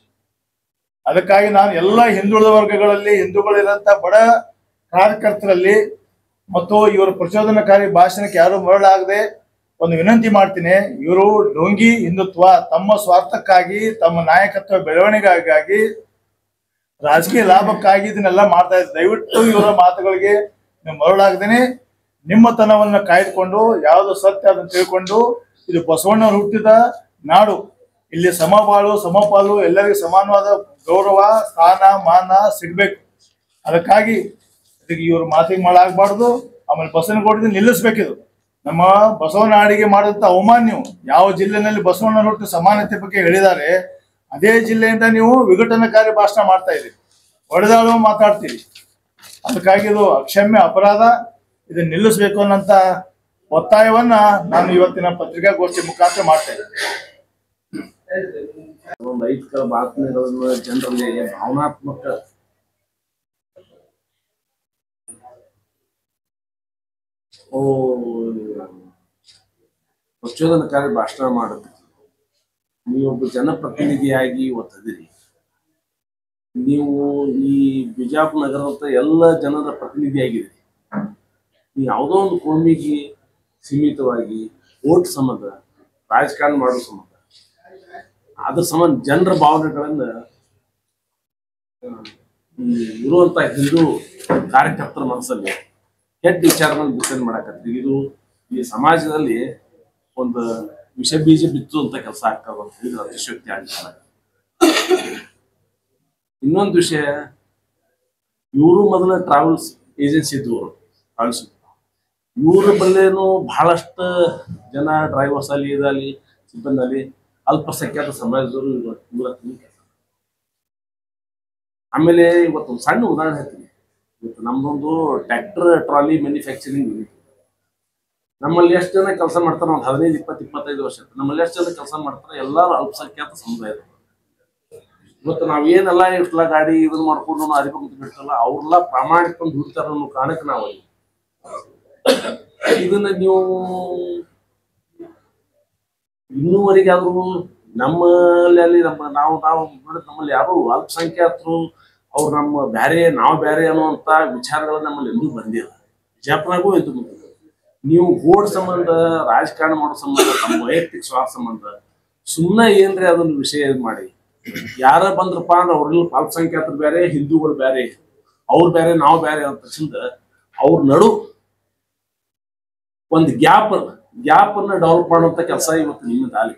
ಅದಕ್ಕಾಗಿ ನಾನು ಎಲ್ಲ ಹಿಂದುಳಿದ ವರ್ಗಗಳಲ್ಲಿ ಹಿಂದೂಗಳಿರಂತ ಬಡ ಕಾರ್ಯಕರ್ತರಲ್ಲಿ ಮತ್ತು ಇವರ ಪ್ರಚೋದನಕಾರಿ ಭಾಷಣಕ್ಕೆ ಯಾರು ಮರಳಾಗದೆ ಒಂದು ವಿನಂತಿ ಮಾಡ್ತೀನಿ, ಇವರು ಡೊಂಗಿ ಹಿಂದುತ್ವ, ತಮ್ಮ ಸ್ವಾರ್ಥಕ್ಕಾಗಿ, ತಮ್ಮ ನಾಯಕತ್ವ ಬೆಳವಣಿಗೆಗಾಗಿ ರಾಜಕೀಯ ಲಾಭಕ್ಕಾಗಿ ಇದನ್ನೆಲ್ಲ ಮಾಡ್ತಾ ಇದ್ದಾರೆ. ದಯವಿಟ್ಟು ಇವರ ಮಾತುಗಳಿಗೆ ನೀವು ಮರಳಾಗ್ದೇನೆ ನಿಮ್ಮತನವನ್ನ ಕಾಯ್ದುಕೊಂಡು, ಯಾವುದು ಸತ್ಯ ಅದನ್ನು ತಿಳ್ಕೊಂಡು, ಇದು ಬಸವಣ್ಣವ್ರು ಹುಟ್ಟಿದ ನಾಡು. ಇಲ್ಲಿ ಸಮಬಾಳು, ಸಮಪಾಲು, ಎಲ್ಲರಿಗೂ ಸಮಾನವಾದ ಗೌರವ, ಸ್ಥಾನ, ಮಾನ ಸಿಗ್ಬೇಕು. ಅದಕ್ಕಾಗಿ ಇದಕ್ಕೆ ಇವ್ರ ಮಾತಿಗೆ ಮಾಡಾಗಬಾರ್ದು ಆಮೇಲೆ ಬಸವನಗೌಡದಿಂದ ನಿಲ್ಲಿಸ್ಬೇಕಿದು. ನಮ್ಮ ಬಸವನಾಡಿಗೆ ಮಾಡಿದಂತ ಅವಮಾನ ನೀವು ಯಾವ ಜಿಲ್ಲೆನಲ್ಲಿ ಬಸವಣ್ಣ ಹುಟ್ಟು ಸಮಾನತೆ ಬಗ್ಗೆ ಹೇಳಿದ್ದಾರೆ, ಅದೇ ಜಿಲ್ಲೆಯಿಂದ ನೀವು ವಿಘಟನಕಾರಿ ಭಾಷಣ ಮಾಡ್ತಾ ಇದ್ದೀರಿ. ಹೊಡೆದಾಳು ಮಾತಾಡ್ತೀರಿ. ಅದಕ್ಕಾಗಿ ಇದು ಅಕ್ಷಮ್ಯ ಅಪರಾಧ ಇದನ್ನ ನಿಲ್ಲಿಸಬೇಕು ಅನ್ನೋಂತ ಒತ್ತಾಯವನ್ನ ನಾನು ಇವತ್ತಿನ ಪತ್ರಿಕಾಗೋಷ್ಠಿ ಮುಖಾಂತರ ಮಾಡ್ತಾ ಇದ್ದೀನಿ. ಜನರಲ್ಲಿ ಭಾವನಾತ್ಮಕ ಓ ಪ್ರಚೋದನಕಾರಿ ಭಾಷಣ ಮಾಡುತ್ತೆ. ನೀವೊಬ್ಬ ಜನಪ್ರತಿನಿಧಿಯಾಗಿ ಒತ್ತದಿರಿ ನೀವು ಈ ಬಿಜಾಪುರ ನಗರದ ಎಲ್ಲ ಜನರ ಪ್ರತಿನಿಧಿಯಾಗಿದ್ದೀರಿ. ನೀವು ಯಾವುದೋ ಒಂದು ಕೋಮಿಗೆ ಸೀಮಿತವಾಗಿ ಓಟ್ ಸಂಬಂಧ, ರಾಜಕಾರಣ ಮಾಡೋ ಸಂಬಂಧ, ಅದ್ರ ಸಂಬಂಧ ಜನರ ಭಾವನೆಗಳನ್ನ ಇರುವಂತ ಹಿಂದೂ ಕಾರ್ಯಕರ್ತರ ಮನಸ್ಸಲ್ಲಿ ಕೆಟ್ಟ ವಿಚಾರಗಳನ್ನ ಬಿತ್ತನೆ ಮಾಡಕತ್ತೀವಿ ಇದು ಈ ಸಮಾಜದಲ್ಲಿ ಒಂದು ವಿಷ ಬೀಜ ಬಿತ್ತುವಂತ ಕೆಲಸ ಆಗ್ತದೆ ಅಂತ ಹೇಳಿದ್ರೆ ಅತಿಶಕ್ತಿ ಆಗ್ತಾರೆ ಇನ್ನೊಂದು ವಿಷಯ, ಇವರು ಮೊದಲ ಟ್ರಾವೆಲ್ಸ್ ಏಜೆನ್ಸಿ ಇದ್ದವರು ಟ್ರಾವೆಲ್ಸ್ ಇವ್ರ ಬಲ್ಲೇನು ಬಹಳಷ್ಟು ಜನ ಡ್ರೈವರ್ಸ್ ಅಲ್ಲಿ ಇದಾಗಲಿ ಸಿಬ್ಬಂದಿ ಅಲ್ಲಿ ಅಲ್ಪಸಂಖ್ಯಾತ ಸಮಾಜದವರು ಇವರ ಆಮೇಲೆ ಇವತ್ತು ಒಂದು ಸಣ್ಣ ಉದಾಹರಣೆ ಹೇಳ್ತೀನಿ. ಇವತ್ತು ನಮ್ದೊಂದು ಟ್ರ್ಯಾಕ್ಟರ್, ಟ್ರಾಲಿ ಮ್ಯಾನುಫ್ಯಾಕ್ಚರಿಂಗ್ ಯೂನಿಟ್ ನಮ್ಮಲ್ಲಿ ಎಷ್ಟು ಜನ ಕೆಲಸ ಮಾಡ್ತಾರೆ ಒಂದು ಹದಿನೈದು, ಇಪ್ಪತ್ತು, ಇಪ್ಪತ್ತೈದು ವರ್ಷ ನಮ್ಮಲ್ಲಿ ಎಷ್ಟು ಜನ ಕೆಲಸ ಮಾಡ್ತಾರೆ ಎಲ್ಲರೂ ಅಲ್ಪಸಂಖ್ಯಾತ ಸಮುದಾಯ ಇವತ್ತು ನಾವೇನೆಲ್ಲ ಇಷ್ಟಲ್ಲ ಗಾಡಿ ಇದನ್ನ ಮಾಡ್ಕೊಂಡು ಅರಿಬೇಕು ಬಿಡ್ತಲ್ಲ ಅವ್ರೆಲ್ಲ ಪ್ರಾಮಾಣಿಕೊಂಡು ದುಡಿತಾರ ಅನ್ನೋ ಕಾರಣಕ್ಕೆ ನಾವು ಇದನ್ನ ನೀವು ಇನ್ನೂವರೆಗಾದ್ರೂ ನಮ್ಮಲ್ಲಿ ನಮ್ಮ ನಾವು ನಾವು ನಮ್ಮಲ್ಲಿ ಯಾರು ಅಲ್ಪಸಂಖ್ಯಾತರು ಅವ್ರು ನಮ್ಮ ಬ್ಯಾರೆ, ನಾವು ಬ್ಯಾರೆ ಅನ್ನುವಂತ ವಿಚಾರಗಳು ನಮ್ಮಲ್ಲಿ ಎಂದೂ ಬಂದಿಲ್ಲ. ಬಿಜಾಪುರಾಗೂ ಎಂದೂ ಬಂದಿಲ್ಲ ನೀವು ಓಡ್ ಸಂಬಂಧ, ರಾಜಕಾರಣ ಮಾಡೋ ಸಂಬಂಧ, ತಮ್ಮ ವೈಯಕ್ತಿಕ ಸ್ವಾರ್ಥ ಸಂಬಂಧ ಸುಮ್ಮನೆ ಏನ್ರಿ ಅದೊಂದು ವಿಷಯ ಮಾಡಿ. ಯಾರ ಬಂದ್ರಪ್ಪ ಅಂದ್ರೆ ಅವ್ರಲ್ಲಿ ಅಲ್ಪಸಂಖ್ಯಾತರು ಬೇರೆ ಹಿಂದೂಗಳು ಬೇರೆ ಅವ್ರು ಬೇರೆ ನಾವು ಬೇರೆ ಅಂತ ತಕ್ಷಣ ಅವ್ರ ನಡು ಒಂದು ಗ್ಯಾಪ್ ಗ್ಯಾಪ್ ಅನ್ನ ಡೆವಲಪ್ ಮಾಡುವಂತ ಕೆಲಸ ಇವತ್ತು ನಿಮ್ಮ ದಾಲಿ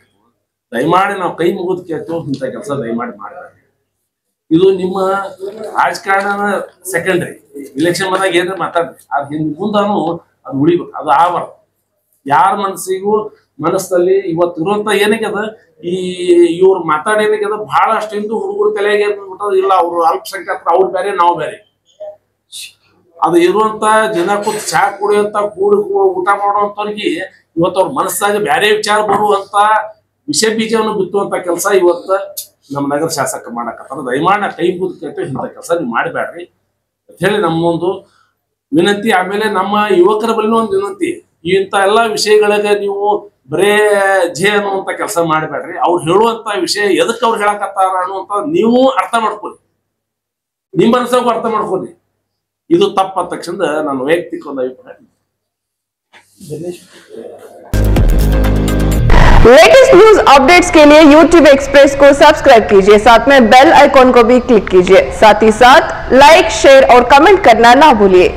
ದಯಮಾಡಿ ನಾವು ಕೈ ಮುಗಿದ್ ಕೇಳ್ತೇವೆ ಇಂಥ ಕೆಲಸ ದಯಮಾಡಿ ಮಾಡ್ತಾರೆ ಇದು ನಿಮ್ಮ ರಾಜಕಾರಣ ಸೆಕೆಂಡ್ರಿ ಇಲೆಕ್ಷನ್ ಬಂದಾಗ ಏನ್ರಿ ಮಾತಾಡ್ರಿ? ಅದ್ ಹಿಂದ್ ಮುಂದಾನು ಅದು ಉಳಿಬೇಕು, ಅದು ಆವರ ಯಾರ ಮನಸ್ಸಿಗೂ ಮನಸ್ಸಲ್ಲಿ ಇವತ್ತು ಇರುವಂತ ಅದ? ಈ ಇವ್ರು ಮಾತಾಡೇನಕ್ಕೆದ ಬಹಳಷ್ಟು ಹಿಂದೂ ಹುಡುಗರ ತಲೆಗೆ ಏನ್ಬಿಟ್ಟದ ಇಲ್ಲ, ಅವ್ರು ಅಲ್ಪಸಂಖ್ಯಾತರು, ಅವ್ರು ಬೇರೆ, ನಾವು ಬೇರೆ. ಅದು ಇರುವಂತ ಜನ ಕೂತ್ ಚಾ ಕುಡಿಯುವಂತ, ಕೂಡಿ ಊಟ ಮಾಡುವಂತವ್ರಿಗೆ ಇವತ್ತು ಅವ್ರ ಮನಸ್ಸಾಗ ಬೇರೆ ವಿಚಾರ ಬರುವಂತ ವಿಷ ಬೀಜವನ್ನು ಬಿತ್ತುವಂತ ಕೆಲಸ ಇವತ್ತ ನಮ್ಮ ನಗರ ಶಾಸಕ ಮಾಡಕತ್ತಾರ. ದಯಮಾಡ ಕೈ ಕೇಳ್ತೇವೆ ಇಂಥ ಕೆಲಸ ನೀವು ಮಾಡಬೇಡ್ರಿ. ಅಂತ ಹೇಳಿ ನಮ್ಮೊಂದು ವಿನಂತಿ ಆಮೇಲೆ ನಮ್ಮ ಯುವಕರ ಬಳಿನೂ ಒಂದು ವಿನಂತಿ ಇಂಥ ಎಲ್ಲಾ ವಿಷಯಗಳಿಗೆ ನೀವು ಬರೇ ಜೆ ಅನ್ನುವಂತ ಕೆಲಸ ಮಾಡಬೇಡ್ರಿ ಅವ್ರು ಹೇಳುವಂತ ವಿಷಯ ಎದಕ್ಕೆ ಅವ್ರು ಹೇಳಕತ್ತಾರ ಅನ್ನುವಂತ ನೀವು ಅರ್ಥ ಮಾಡ್ಕೊಳ್ಳಿ ನಿಮ್ಮ ಮನಸ್ಸಾಗೂ ಅರ್ಥ ಮಾಡ್ಕೊಳ್ಳಿ ಇದು ತಪ್ಪ ತಕ್ಷಣ ನನ್ನ ವೈಯಕ್ತಿಕ ಒಂದು ಅಭಿಪ್ರಾಯ लेटेस्ट न्यूज अपडेट्स के लिए YouTube एक्सप्रेस को सब्सक्राइब कीजिए साथ में बेल आइकॉन को भी क्लिक कीजिए साथ ही साथ लाइक शेयर और कमेंट करना ना भूलिए